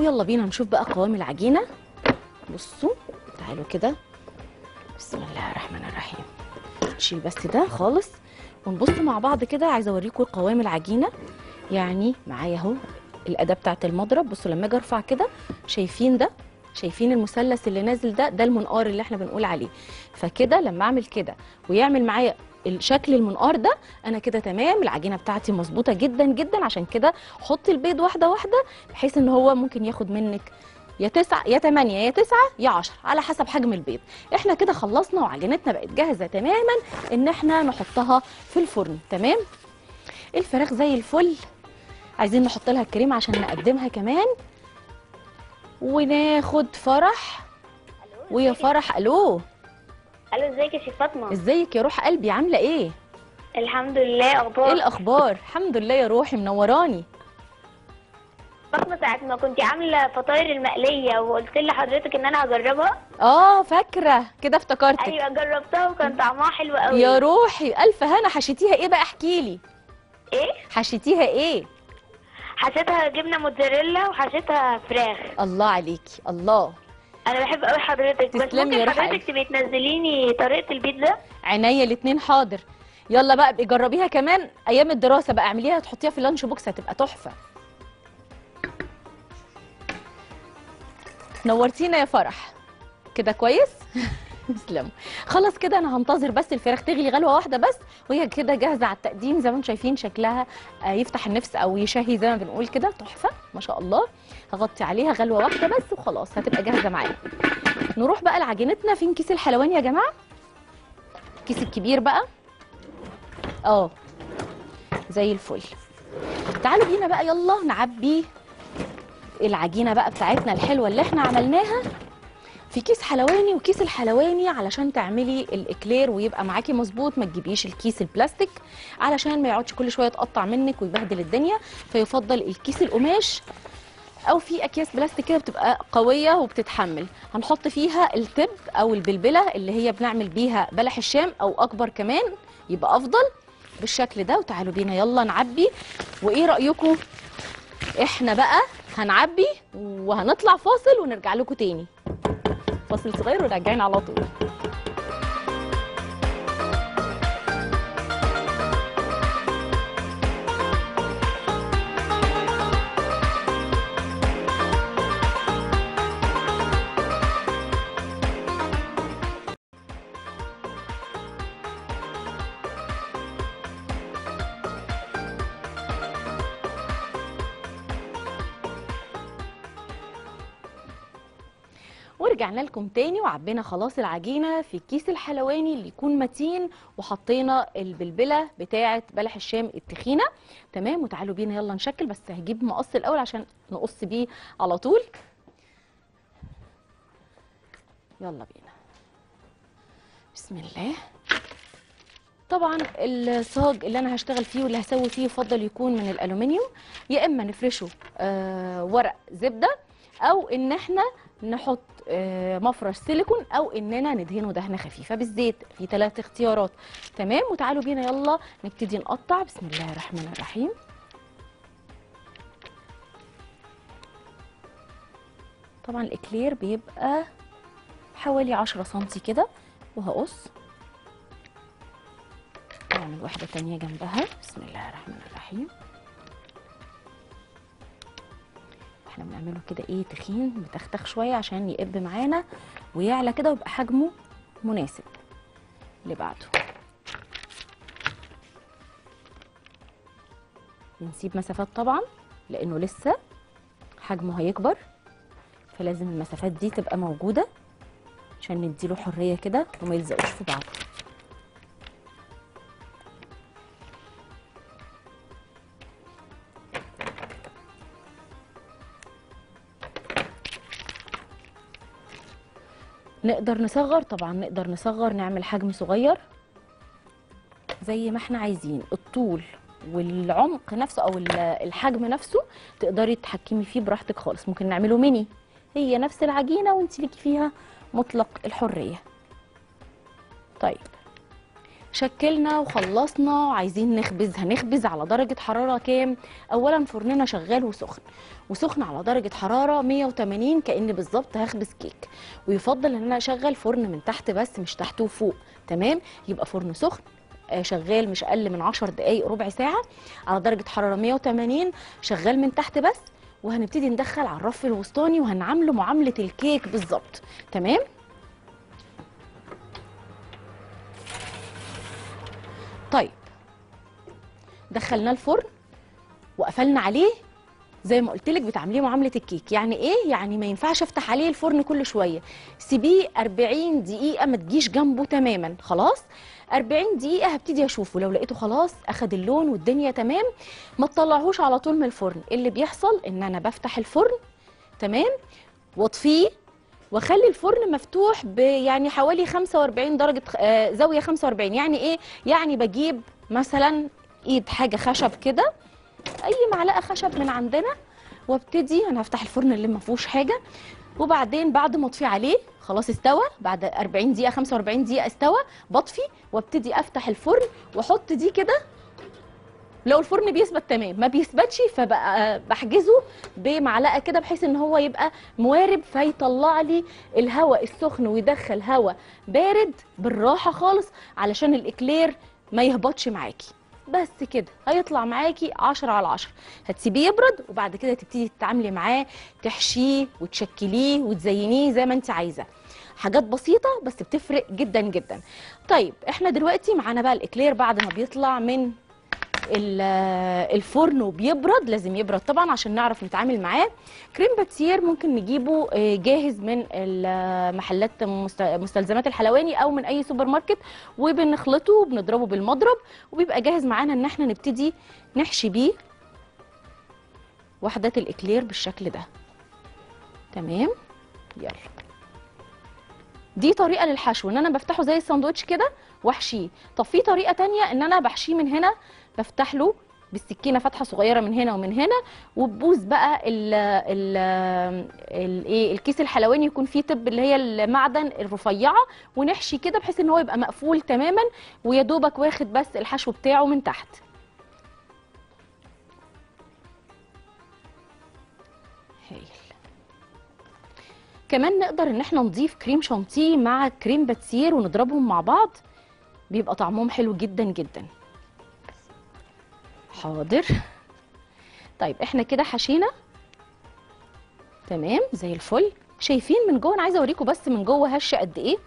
ويلا بينا نشوف بقى قوام العجينة. بصوا تعالوا كده. بسم الله الرحمن الرحيم. نشيل بس ده خالص. ونبص مع بعض كده عايزة أوريكم قوام العجينة. يعني معايا أهو الأداة بتاعة المضرب. بصوا لما أجي أرفع كده شايفين ده؟ شايفين المثلث اللي نازل ده؟ ده المنقار اللي إحنا بنقول عليه. فكده لما أعمل كده ويعمل معايا الشكل المنقار ده أنا كده تمام العجينة بتاعتي مظبوطة جدا جدا عشان كده حطي البيض واحدة واحدة بحيث إن هو ممكن ياخد منك يا تسعة يا تمانية يا تسعة يا عشرة على حسب حجم البيض. إحنا كده خلصنا وعجينتنا بقت جاهزة تماما إن إحنا نحطها في الفرن تمام؟ الفراخ زي الفل. عايزين نحط لها الكريم عشان نقدمها كمان. وناخد فرح. ويا فرح ألو؟ ألو إزيك يا شيخ فاطمة؟ إزيك يا روح قلبي عاملة إيه؟ الحمد لله إيه أخبار الأخبار؟ الحمد لله يا روحي منوراني. فاطمة ساعة ما كنت عاملة فطاير المقلية وقلت لحضرتك إن أنا هجربها. آه فاكرة. كده افتكرتك. أيوه جربتها وكان طعمها حلو قوي. يا روحي ألف هنا. حشيتيها إيه بقى؟ احكي لي. إيه؟ حشيتيها إيه؟ حشيتها جبنة موتزاريلا وحشيتها فراخ. الله عليكي. الله. أنا بحب قوي حضرتك بس ممكن حضرتك تبقي تنزليني طريقة البيتزا عينيا الاتنين حاضر. يلا بقى ابقي جربيها كمان. أيام الدراسة بقى اعمليها تحطيها في اللانش بوكس هتبقى تحفة. نورتينا يا فرح. كده كويس؟ تسلموا خلاص كده أنا هنتظر بس الفراخ تغلي غلوة واحدة بس وهي كده جاهزة على التقديم زي ما أنتم شايفين شكلها. آه، يفتح النفس أو يشهي زي ما بنقول كده. تحفة ما شاء الله. هغطي عليها غلوة واحدة بس وخلاص هتبقى جاهزة معانا نروح بقى لعجينتنا فين كيس الحلواني يا جماعة؟ الكيس الكبير بقى. آه زي الفل. تعالوا بينا بقى يلا نعبي العجينة بقى بتاعتنا الحلوة اللي إحنا عملناها في كيس حلواني وكيس الحلواني علشان تعملي الإكلير ويبقى معاكي مظبوط ما تجيبيش الكيس البلاستيك علشان ما يقعدش كل شوية يتقطع منك ويبهدل الدنيا. فيفضل الكيس القماش أو في أكياس بلاستيك كده بتبقى قوية وبتتحمل. هنحط فيها التب أو البلبلة اللي هي بنعمل بيها بلح الشام أو أكبر كمان يبقى أفضل بالشكل ده. وتعالوا بينا يلا نعبي. وإيه رأيكم؟ إحنا بقى هنعبي وهنطلع فاصل ونرجع لكم تاني. فاصل صغير وراجعين على طول. ورجعنا لكم تاني وعبينا خلاص العجينة في الكيس الحلواني اللي يكون متين وحطينا البلبلة بتاعه بلح الشام التخينة. تمام؟ وتعالوا بينا يلا نشكل بس هجيب مقص الأول عشان نقص بيه على طول. يلا بينا. بسم الله. طبعا الصاج اللي أنا هشتغل فيه واللي هسوي فيه يفضل يكون من الألومنيوم. يا إما نفرشه آه ورق زبدة أو إن إحنا نحط مفرش سيليكون أو إننا ندهنه دهنة خفيفة بالزيت. في ثلاث اختيارات. تمام؟ وتعالوا بينا. يلا نبتدي نقطع. بسم الله الرحمن الرحيم. طبعا الإكلير بيبقى حوالي 10 سنتي كده. وهقص. نعمل واحدة تانية جنبها. بسم الله الرحمن الرحيم. إحنا بنعمله كده إيه تخين متختخ شوية عشان يقب معانا ويعلى كده ويبقى حجمه مناسب اللي بعده بنسيب مسافات طبعا لأنه لسه حجمه هيكبر فلازم المسافات دي تبقى موجودة عشان نديله حرية كده وما يلزقوش في بعض. نقدر نصغر؟ طبعا نقدر نصغر نعمل حجم صغير زي ما إحنا عايزين. الطول والعمق نفسه أو ال- الحجم نفسه تقدري تتحكمي فيه براحتك خالص. ممكن نعمله ميني. هي نفس العجينة وانت ليكي فيها مطلق الحرية. طيب. شكلنا وخلصنا وعايزين نخبز هنخبز على درجة حرارة كام؟ أولا فرننا شغال وسخن وسخن على درجة حرارة 180 كأن بالظبط هخبز كيك ويفضل إن أنا أشغل فرن من تحت بس مش تحت وفوق تمام يبقى فرن سخن آه، شغال مش أقل من 10 دقائق ربع ساعة على درجة حرارة 180 شغال من تحت بس وهنبتدي ندخل على الرف الوسطاني وهنعامله معاملة الكيك بالظبط تمام طيب دخلناه الفرن وقفلنا عليه زي ما قلت لك بتعمليه معاملة الكيك. يعني إيه؟ يعني ما ينفعش أفتح عليه الفرن كل شوية. سيبيه 40 دقيقة ما تجيش جنبه تماما خلاص؟ 40 دقيقة هبتدي أشوفه. لو لقيته خلاص أخد اللون والدنيا تمام ما تطلعهوش على طول من الفرن. اللي بيحصل إن أنا بفتح الفرن تمام واطفيه واخلي الفرن مفتوح يعني حوالي 45 درجة آه زاوية 45 يعني إيه؟ يعني بجيب مثلا إيد حاجة خشب كده أي معلقة خشب من عندنا وابتدي أنا هفتح الفرن اللي ما فيهوش حاجة. وبعدين بعد ما أطفي عليه خلاص استوى. بعد 40 دقيقة 45 دقيقة استوى بطفي وابتدي أفتح الفرن وأحط دي كده لو الفرن بيثبت تمام ما بيثبتش فبقى بحجزه بمعلقة كده بحيث إن هو يبقى موارب فيطلع لي الهواء السخن ويدخل هواء بارد بالراحة خالص علشان الإكلير ما يهبطش معاكي. بس كده هيطلع معاكي 10 على 10 هتسيبيه يبرد وبعد كده تبتدي تتعاملي معاه تحشيه وتشكليه وتزينيه زي ما انت عايزة. حاجات بسيطة بس بتفرق جدا جدا. طيب إحنا دلوقتي معانا بقى الإكلير بعد ما بيطلع من الفرن وبيبرد لازم يبرد طبعا عشان نعرف نتعامل معاه. كريم باتسير ممكن نجيبه آه، جاهز من المحلات مست- مستلزمات الحلواني أو من أي سوبر ماركت وبنخلطه وبنضربه بالمضرب وبيبقى جاهز معانا إن إحنا نبتدي نحشي بيه وحدات الإكلير بالشكل ده. تمام؟ يلا. دي طريقة للحشو إن أنا بفتحه زي الساندوتش كده وأحشيه. طب في طريقة تانية إن أنا بحشيه من هنا بفتح له بالسكينة فتحة صغيرة من هنا ومن هنا وبوز بقى ال ال ال إيه الكيس الحلواني يكون فيه طب اللي هي المعدن الرفيعة ونحشي كده بحيث إن هو يبقى مقفول تماما ويا دوبك واخد بس الحشو بتاعه من تحت. هايل. كمان نقدر إن إحنا نضيف كريم شانتيه مع كريم باتسير ونضربهم مع بعض بيبقى طعمهم حلو جدا جدا. حاضر. طيب إحنا كده حشينا. تمام زي الفل. شايفين من جوه أنا عايزة أوريكم بس من جوه هشه قد إيه.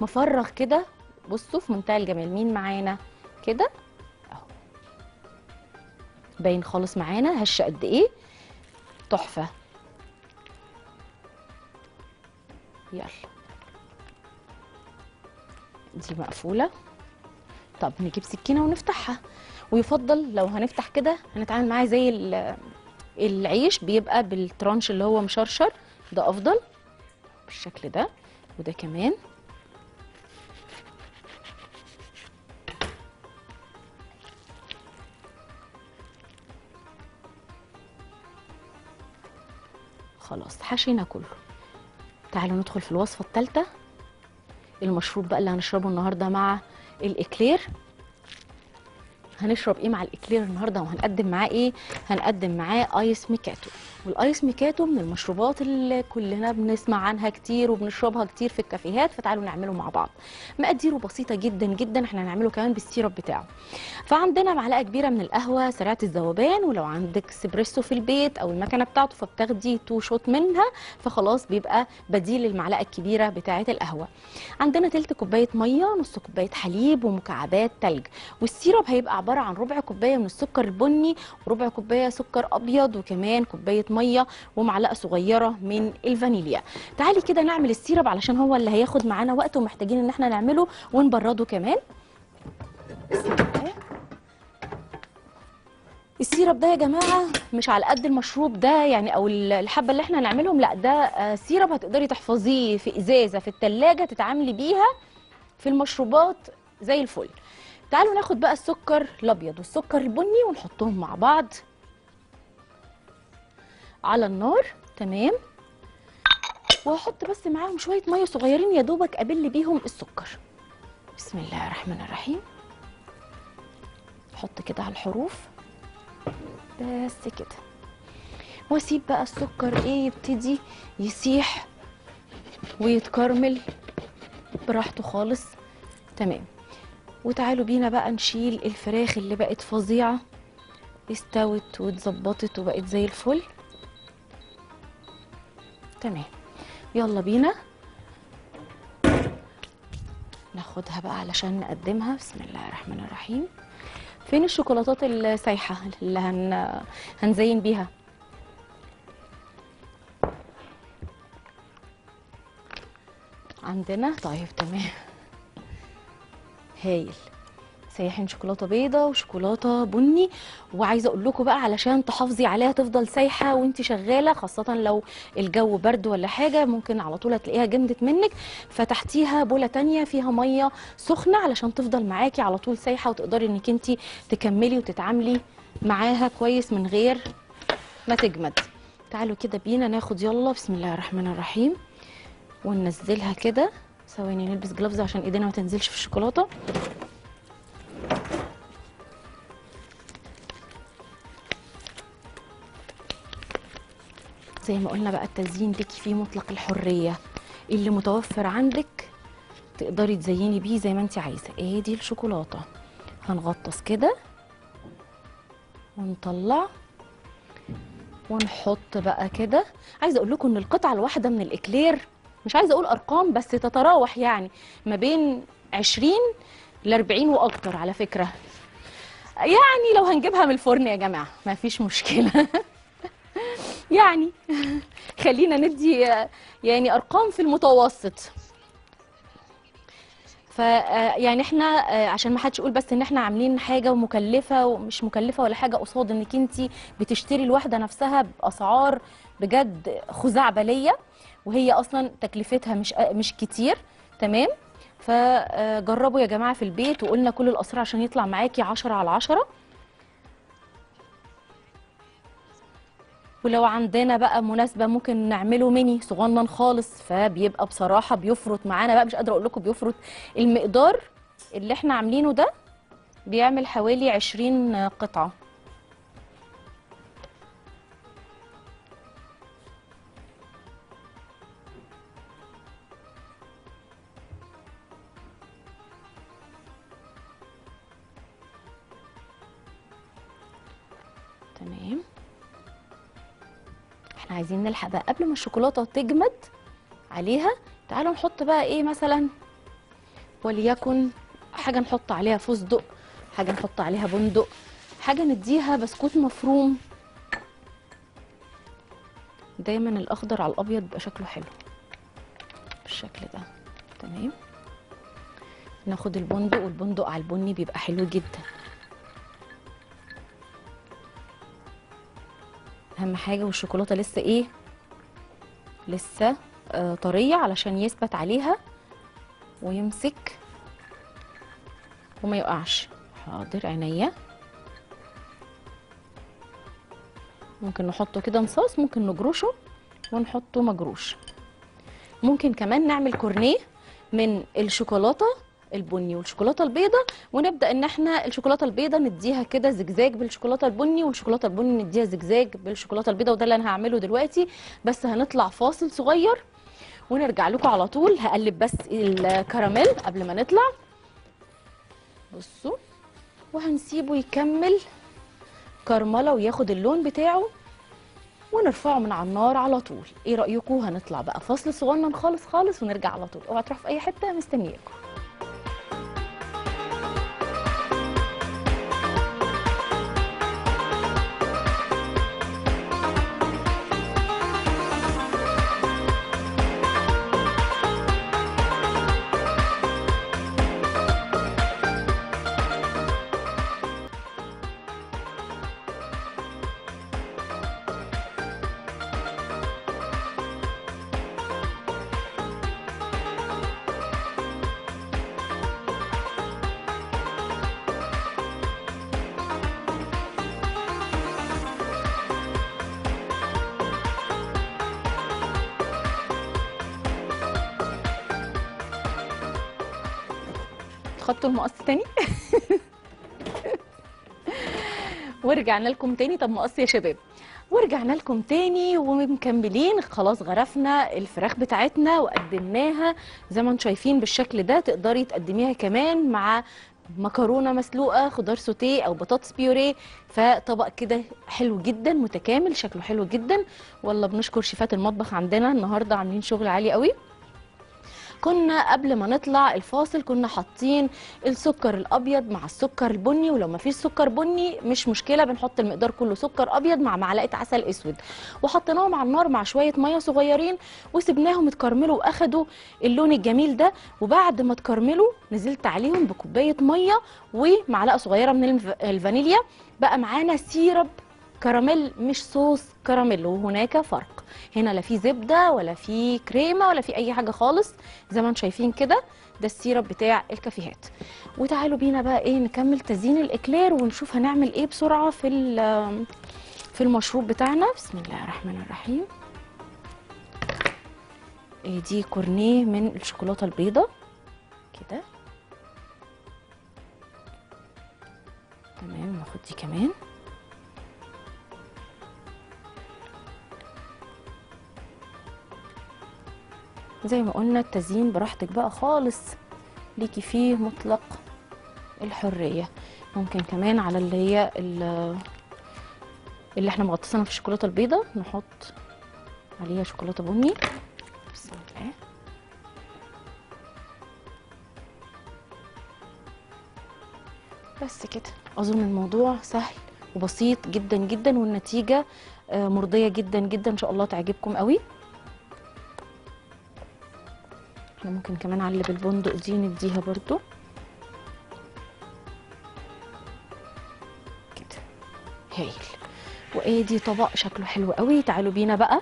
مفرغ كده. بصوا في منتهى الجمال. مين معانا؟ كده. أهو. باين خالص معانا هشه قد إيه. تحفة. يلا. دي مقفولة. طب نجيب سكينة ونفتحها. ويفضل لو هنفتح كده هنتعامل معاه زي ال- العيش بيبقى بالترانش اللي هو مشرشر. ده أفضل بالشكل ده وده كمان. خلاص حشينا كله. تعالوا ندخل في الوصفة الثالثه المشروب بقى اللي هنشربه النهارده مع الإكلير. هنشرب إيه مع الإكلير النهارده وهنقدم معاه إيه؟ هنقدم معاه ice macchiato. وال ice macchiato من المشروبات اللي كلنا بنسمع عنها كتير وبنشربها كتير في الكافيهات فتعالوا نعمله مع بعض. مقاديره بسيطة جدا جدا إحنا هنعمله كمان بال syrup بتاعه. فعندنا معلقة كبيرة من القهوة سريعة الذوبان ولو عندك اسبريسو في البيت أو المكنة بتاعته فبتاخدي two shot منها فخلاص بيبقى بديل للمعلقة الكبيرة بتاعة القهوة. عندنا تلت كوباية مية نص كوباية حليب ومكعبات تلج. وال syrup هيبقى عبارة عن ربع كوباية من السكر البني وربع كوباية سكر أبيض وكمان كوباية مية ومعلقة صغيرة من الفانيليا. تعالي كده نعمل ال syrup علشان هو اللي هياخد معانا وقت ومحتاجين إن إحنا نعمله ونبرده كمان. ال syrup ده يا جماعة مش على قد المشروب ده يعني أو الحبة اللي إحنا هنعملهم لا ده آه، syrup هتقدري تحفظيه في إزازة في التلاجة تتعاملي بيها في المشروبات زي الفل. تعالوا ناخد بقى السكر الأبيض والسكر البني ونحطهم مع بعض على النار. تمام. وهحط بس معاهم شوية مية صغيرين يا دوبك أبل بيهم السكر. بسم الله الرحمن الرحيم. أحط كده على الحروف. بس كده. وأسيب بقى السكر إيه يبتدي يسيح ويتكرمل براحته خالص. تمام. وتعالوا بينا بقى نشيل الفراخ اللي بقت فظيعة. استوت واتظبطت وبقت زي الفل. تمام. يلا بينا. ناخدها بقى علشان نقدمها. بسم الله الرحمن الرحيم. فين الشوكولاتات السايحة اللي هن... هنزين بيها؟ عندنا؟ طيب تمام. هايل. سايحين شوكولاتة بيضة وشوكولاتة بني. وعايزة أقول لكم بقى علشان تحافظي عليها تفضل سايحة وانت شغالة خاصة لو الجو برد ولا حاجة ممكن على طول هتلاقيها جمدت منك. فتحتيها بولة تانية فيها مية سخنة علشان تفضل معاكي على طول سايحة وتقدري إنك انت تكملي وتتعاملي معاها كويس من غير ما تجمد. تعالوا كده بينا ناخد يلا بسم الله الرحمن الرحيم وننزلها كده. ثواني نلبس جلافز عشان ايدينا ما تنزلش في الشوكولاتة. زي ما قلنا بقى التزيين ليكي فيه مطلق الحرية. اللي متوفر عندك تقدري تزيني بيه زي ما انت عايزة. إيه دي؟ الشوكولاتة. هنغطس كده ونطلع ونحط بقى كده. عايزة أقول لكم إن القطعة الواحدة من الإكلير مش عايزة أقول أرقام بس تتراوح يعني ما بين 20 ل 40 وأكتر على فكرة. يعني لو هنجيبها من الفرن يا جماعة ما فيش مشكلة. يعني خلينا ندي يعني أرقام في المتوسط. ف آه، يعني إحنا آه، عشان ما حدش يقول بس إن إحنا عاملين حاجة ومكلفة ومش مكلفة ولا حاجة قصاد إنك انت بتشتري الواحدة نفسها بأسعار بجد خزعبلية. وهي أصلا تكلفتها مش مش كتير تمام؟ فجربوا يا جماعة في البيت وقلنا كل الأسرار عشان يطلع معاكي 10 على 10 ولو عندنا بقى مناسبة ممكن نعمله ميني صغنن خالص فبيبقى بصراحة بيفرط معانا بقى مش قادرة أقول لكم بيفرط. المقدار اللي إحنا عاملينه ده بيعمل حوالي 20 قطعة. إحنا عايزين نلحق بقى قبل ما الشوكولاتة تجمد عليها. تعالوا نحط بقى إيه مثلا؟ وليكن حاجة نحط عليها فستق حاجة نحط عليها بندق حاجة نديها بسكوت مفروم. دايما الأخضر على الأبيض بيبقى شكله حلو بالشكل ده. تمام؟ ناخد البندق والبندق على البني بيبقى حلو جدا. أهم حاجة والشوكولاتة لسه إيه؟ لسه آه طرية علشان يثبت عليها ويمسك وما يقعش. حاضر عينيا. ممكن نحطه كده نصاص ممكن نجرشه ونحطه مجروش. ممكن كمان نعمل كورنيه من الشوكولاتة البني والشوكولاتة البيضاء ونبدأ إن إحنا الشوكولاتة البيضاء نديها كده زجزاج بالشوكولاتة البني والشوكولاتة البني نديها زجزاج بالشوكولاتة البيضاء وده اللي أنا هعمله دلوقتي. بس هنطلع فاصل صغير ونرجع لكم على طول. هقلب بس الكراميل قبل ما نطلع. بصوا وهنسيبه يكمل كرملة وياخد اللون بتاعه ونرفعه من على النار على طول. إيه رايكم هنطلع بقى فاصل صغنن خالص خالص ونرجع على طول. اوعى تروح في أي حتة مستنياكم. المقص تاني؟ ورجعنا لكم تاني. طب مقص يا شباب ورجعنا لكم تاني ومكملين. خلاص غرفنا الفراخ بتاعتنا وقدمناها. زي ما أنتم شايفين بالشكل ده تقدري تقدميها كمان مع مكرونة مسلوقة خضار سوتيه أو بطاطس بيوريه فطبق كده حلو جدا متكامل شكله حلو جدا. والله بنشكر شيفات المطبخ عندنا النهارده عاملين شغل عالي قوي. كنا قبل ما نطلع الفاصل كنا حاطين السكر الأبيض مع السكر البني ولو ما فيش سكر بني مش مشكلة بنحط المقدار كله سكر أبيض مع معلقة عسل أسود. وحطيناهم على النار مع شوية مية صغيرين وسبناهم يتكرملوا وأخدوا اللون الجميل ده. وبعد ما اتكرملوا نزلت عليهم بكوباية مية ومعلقة صغيرة من الف- الفانيليا. بقى معانا سيرب كراميل مش صوص كراميل وهناك فرق. هنا لا في زبدة ولا في كريمة ولا في أي حاجة خالص زي ما أنتم شايفين كده ده السيرب بتاع الكافيهات. وتعالوا بينا بقى إيه نكمل تزيين الاكلير ونشوف هنعمل إيه بسرعة في في المشروب بتاعنا. بسم الله الرحمن الرحيم. إيه دي كورنيه من الشوكولاتة البيضاء كده. تمام ناخد دي كمان. زي ما قلنا التزيين براحتك بقى خالص. ليكي فيه مطلق الحرية. ممكن كمان على اللي هي ال- اللي إحنا مغطسينها في الشوكولاتة البيضاء نحط عليها شوكولاتة بني. بسم الله. بس كده. أظن الموضوع سهل وبسيط جدا جدا والنتيجة آه، مرضية جدا جدا. إن شاء الله تعجبكم قوي. إحنا ممكن كمان علب البندق دي نديها برضو. كده. هايل. وادي طبق شكله حلو قوي. تعالوا بينا بقى.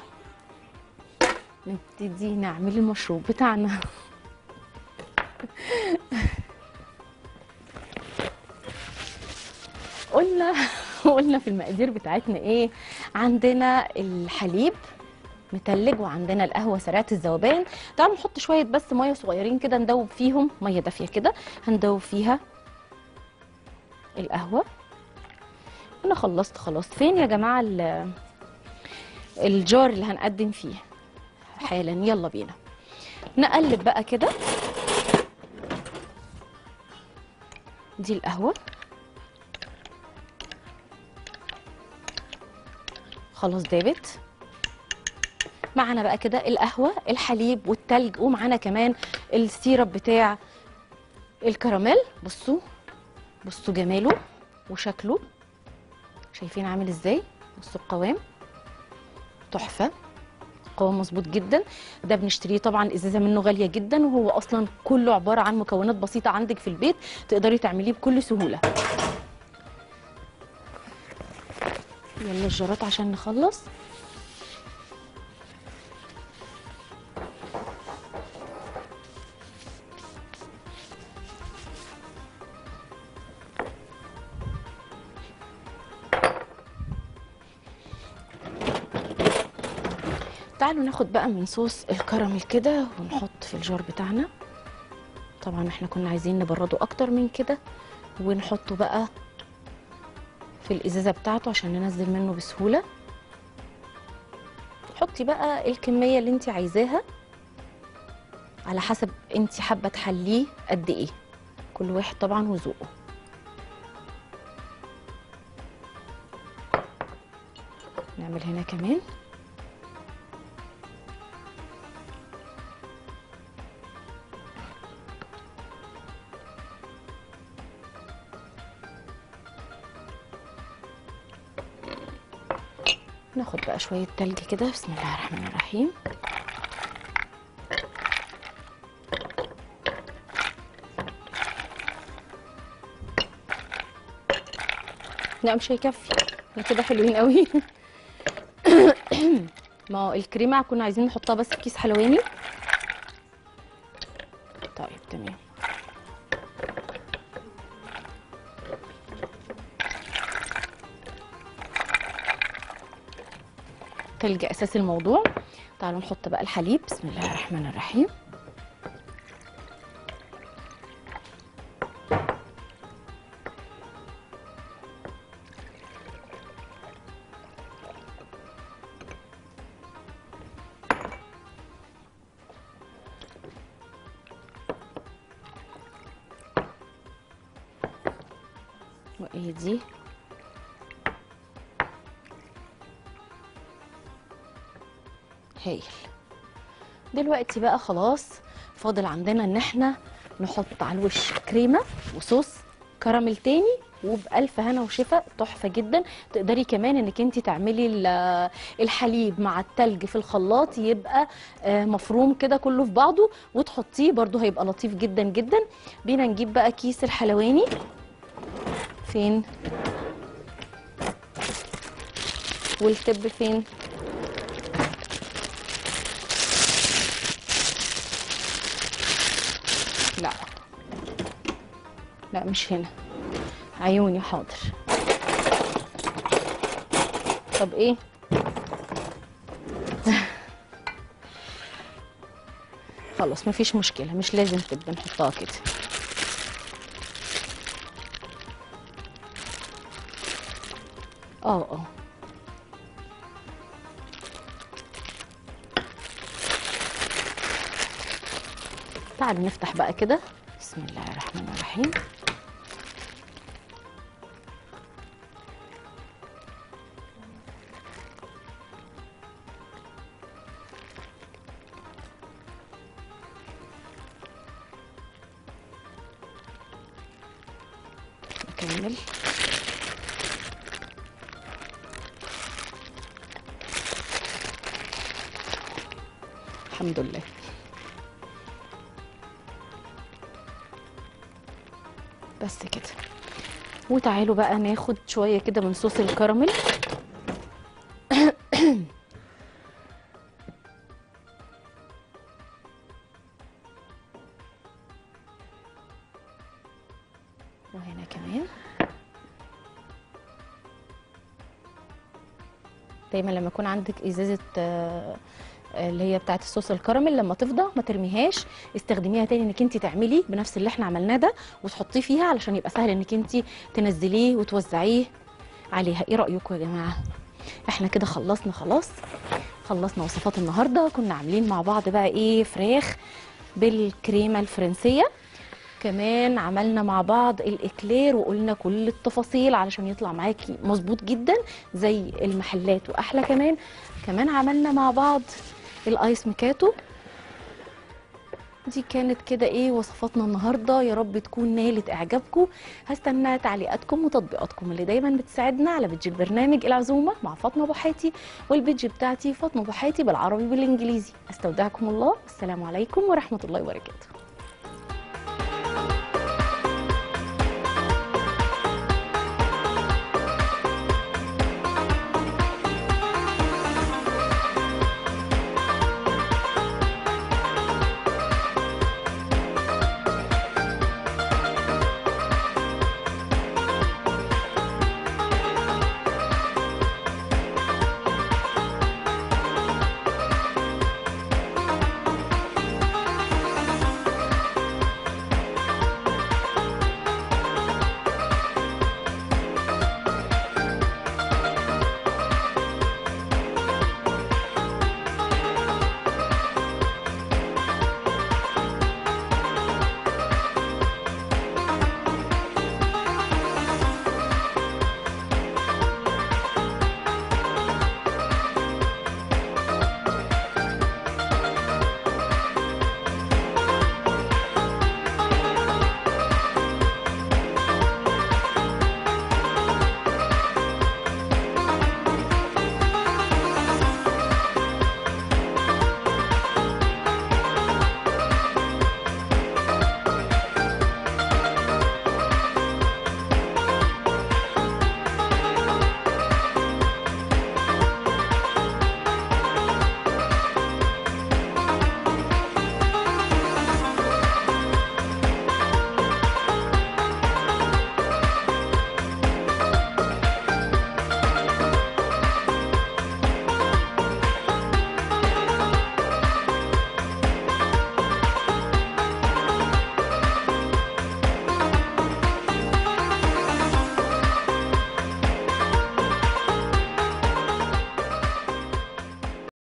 نبتدي نعمل المشروب بتاعنا. قلنا قلنا في المقادير بتاعتنا إيه؟ عندنا الحليب. متلج وعندنا القهوة سريعة الذوبان. تعالوا نحط شوية بس مية صغيرين كده ندوب فيهم مية دافية كده. هندوب فيها القهوة. أنا خلصت خلاص. فين يا جماعة ال- الجار اللي هنقدم فيه؟ حالا. يلا بينا. نقلب بقى كده. دي القهوة. خلاص دابت. معانا بقى كده القهوة الحليب والتلج ومعانا كمان السيرب بتاع الكراميل. بصوا بصوا جماله وشكله. شايفين عامل إزاي؟ بصوا القوام. تحفة. قوام مظبوط جدا. ده بنشتريه طبعا إزازة منه غالية جدا وهو أصلا كله عبارة عن مكونات بسيطة عندك في البيت تقدري تعمليه بكل سهولة. يلا الجرات عشان نخلص. تعالوا ناخد بقى من صوص الكراميل كده ونحط في الجار بتاعنا. طبعا إحنا كنا عايزين نبرده أكتر من كده ونحطه بقى في الإزازة بتاعته عشان ننزل منه بسهولة. حطي بقى الكمية اللي انت عايزاها على حسب انت حابة تحليه قد إيه. كل واحد طبعا وذوقه. نعمل هنا كمان. ناخد بقى شوية تلج كده. بسم الله الرحمن الرحيم. لا مش هيكفي. كده حلوين قوي. ما هو الكريمة كنا عايزين نحطها بس في كيس حلواني. تلج أساس الموضوع. تعالوا نحط بقى الحليب. بسم الله الرحمن الرحيم. دلوقتي بقى خلاص فاضل عندنا إن إحنا نحط على الوش كريمة وصوص كراميل تاني وبألف هنا وشفا تحفة جدا. تقدري كمان إنك انت تعملي ال- الحليب مع التلج في الخلاط يبقى آه، مفروم كده كله في بعضه وتحطيه برضو هيبقى لطيف جدا جدا. بينا نجيب بقى كيس الحلواني. فين؟ والتب فين؟ مش هنا. عيوني حاضر. طب إيه؟ خلاص مفيش مشكلة. مش لازم تبقى نحطها كده. آه آه. تعالوا نفتح بقى كده. بسم الله الرحمن الرحيم. تعالوا بقى ناخد شوية كده من صوص الكراميل. وهنا كمان. دايما لما يكون عندك إزازة آه، اللي هي بتاعت الصوص الكراميل لما تفضى ما ترميهاش استخدميها تاني انك انت تعملي بنفس اللي إحنا عملناه ده وتحطيه فيها علشان يبقى سهل انك انت تنزليه وتوزعيه عليها. إيه رايكم يا جماعة؟ إحنا كده خلصنا خلاص خلصنا وصفات النهارده. كنا عاملين مع بعض بقى إيه فراخ بالكريمة الفرنسية. كمان عملنا مع بعض الإكلير وقلنا كل التفاصيل علشان يطلع معاكي مظبوط جدا زي المحلات وأحلى كمان. كمان عملنا مع بعض ال ice macchiato. دي كانت كده إيه وصفاتنا النهارده. يا رب تكون نالت اعجابكم. هستنى تعليقاتكم وتطبيقاتكم اللي دايما بتساعدنا على بيدج البرنامج العزومة مع فاطمة أبو حاتي والبيدج بتاعتي فاطمة أبو حاتي بالعربي بالانجليزي أستودعكم الله. والسلام عليكم ورحمة الله وبركاته.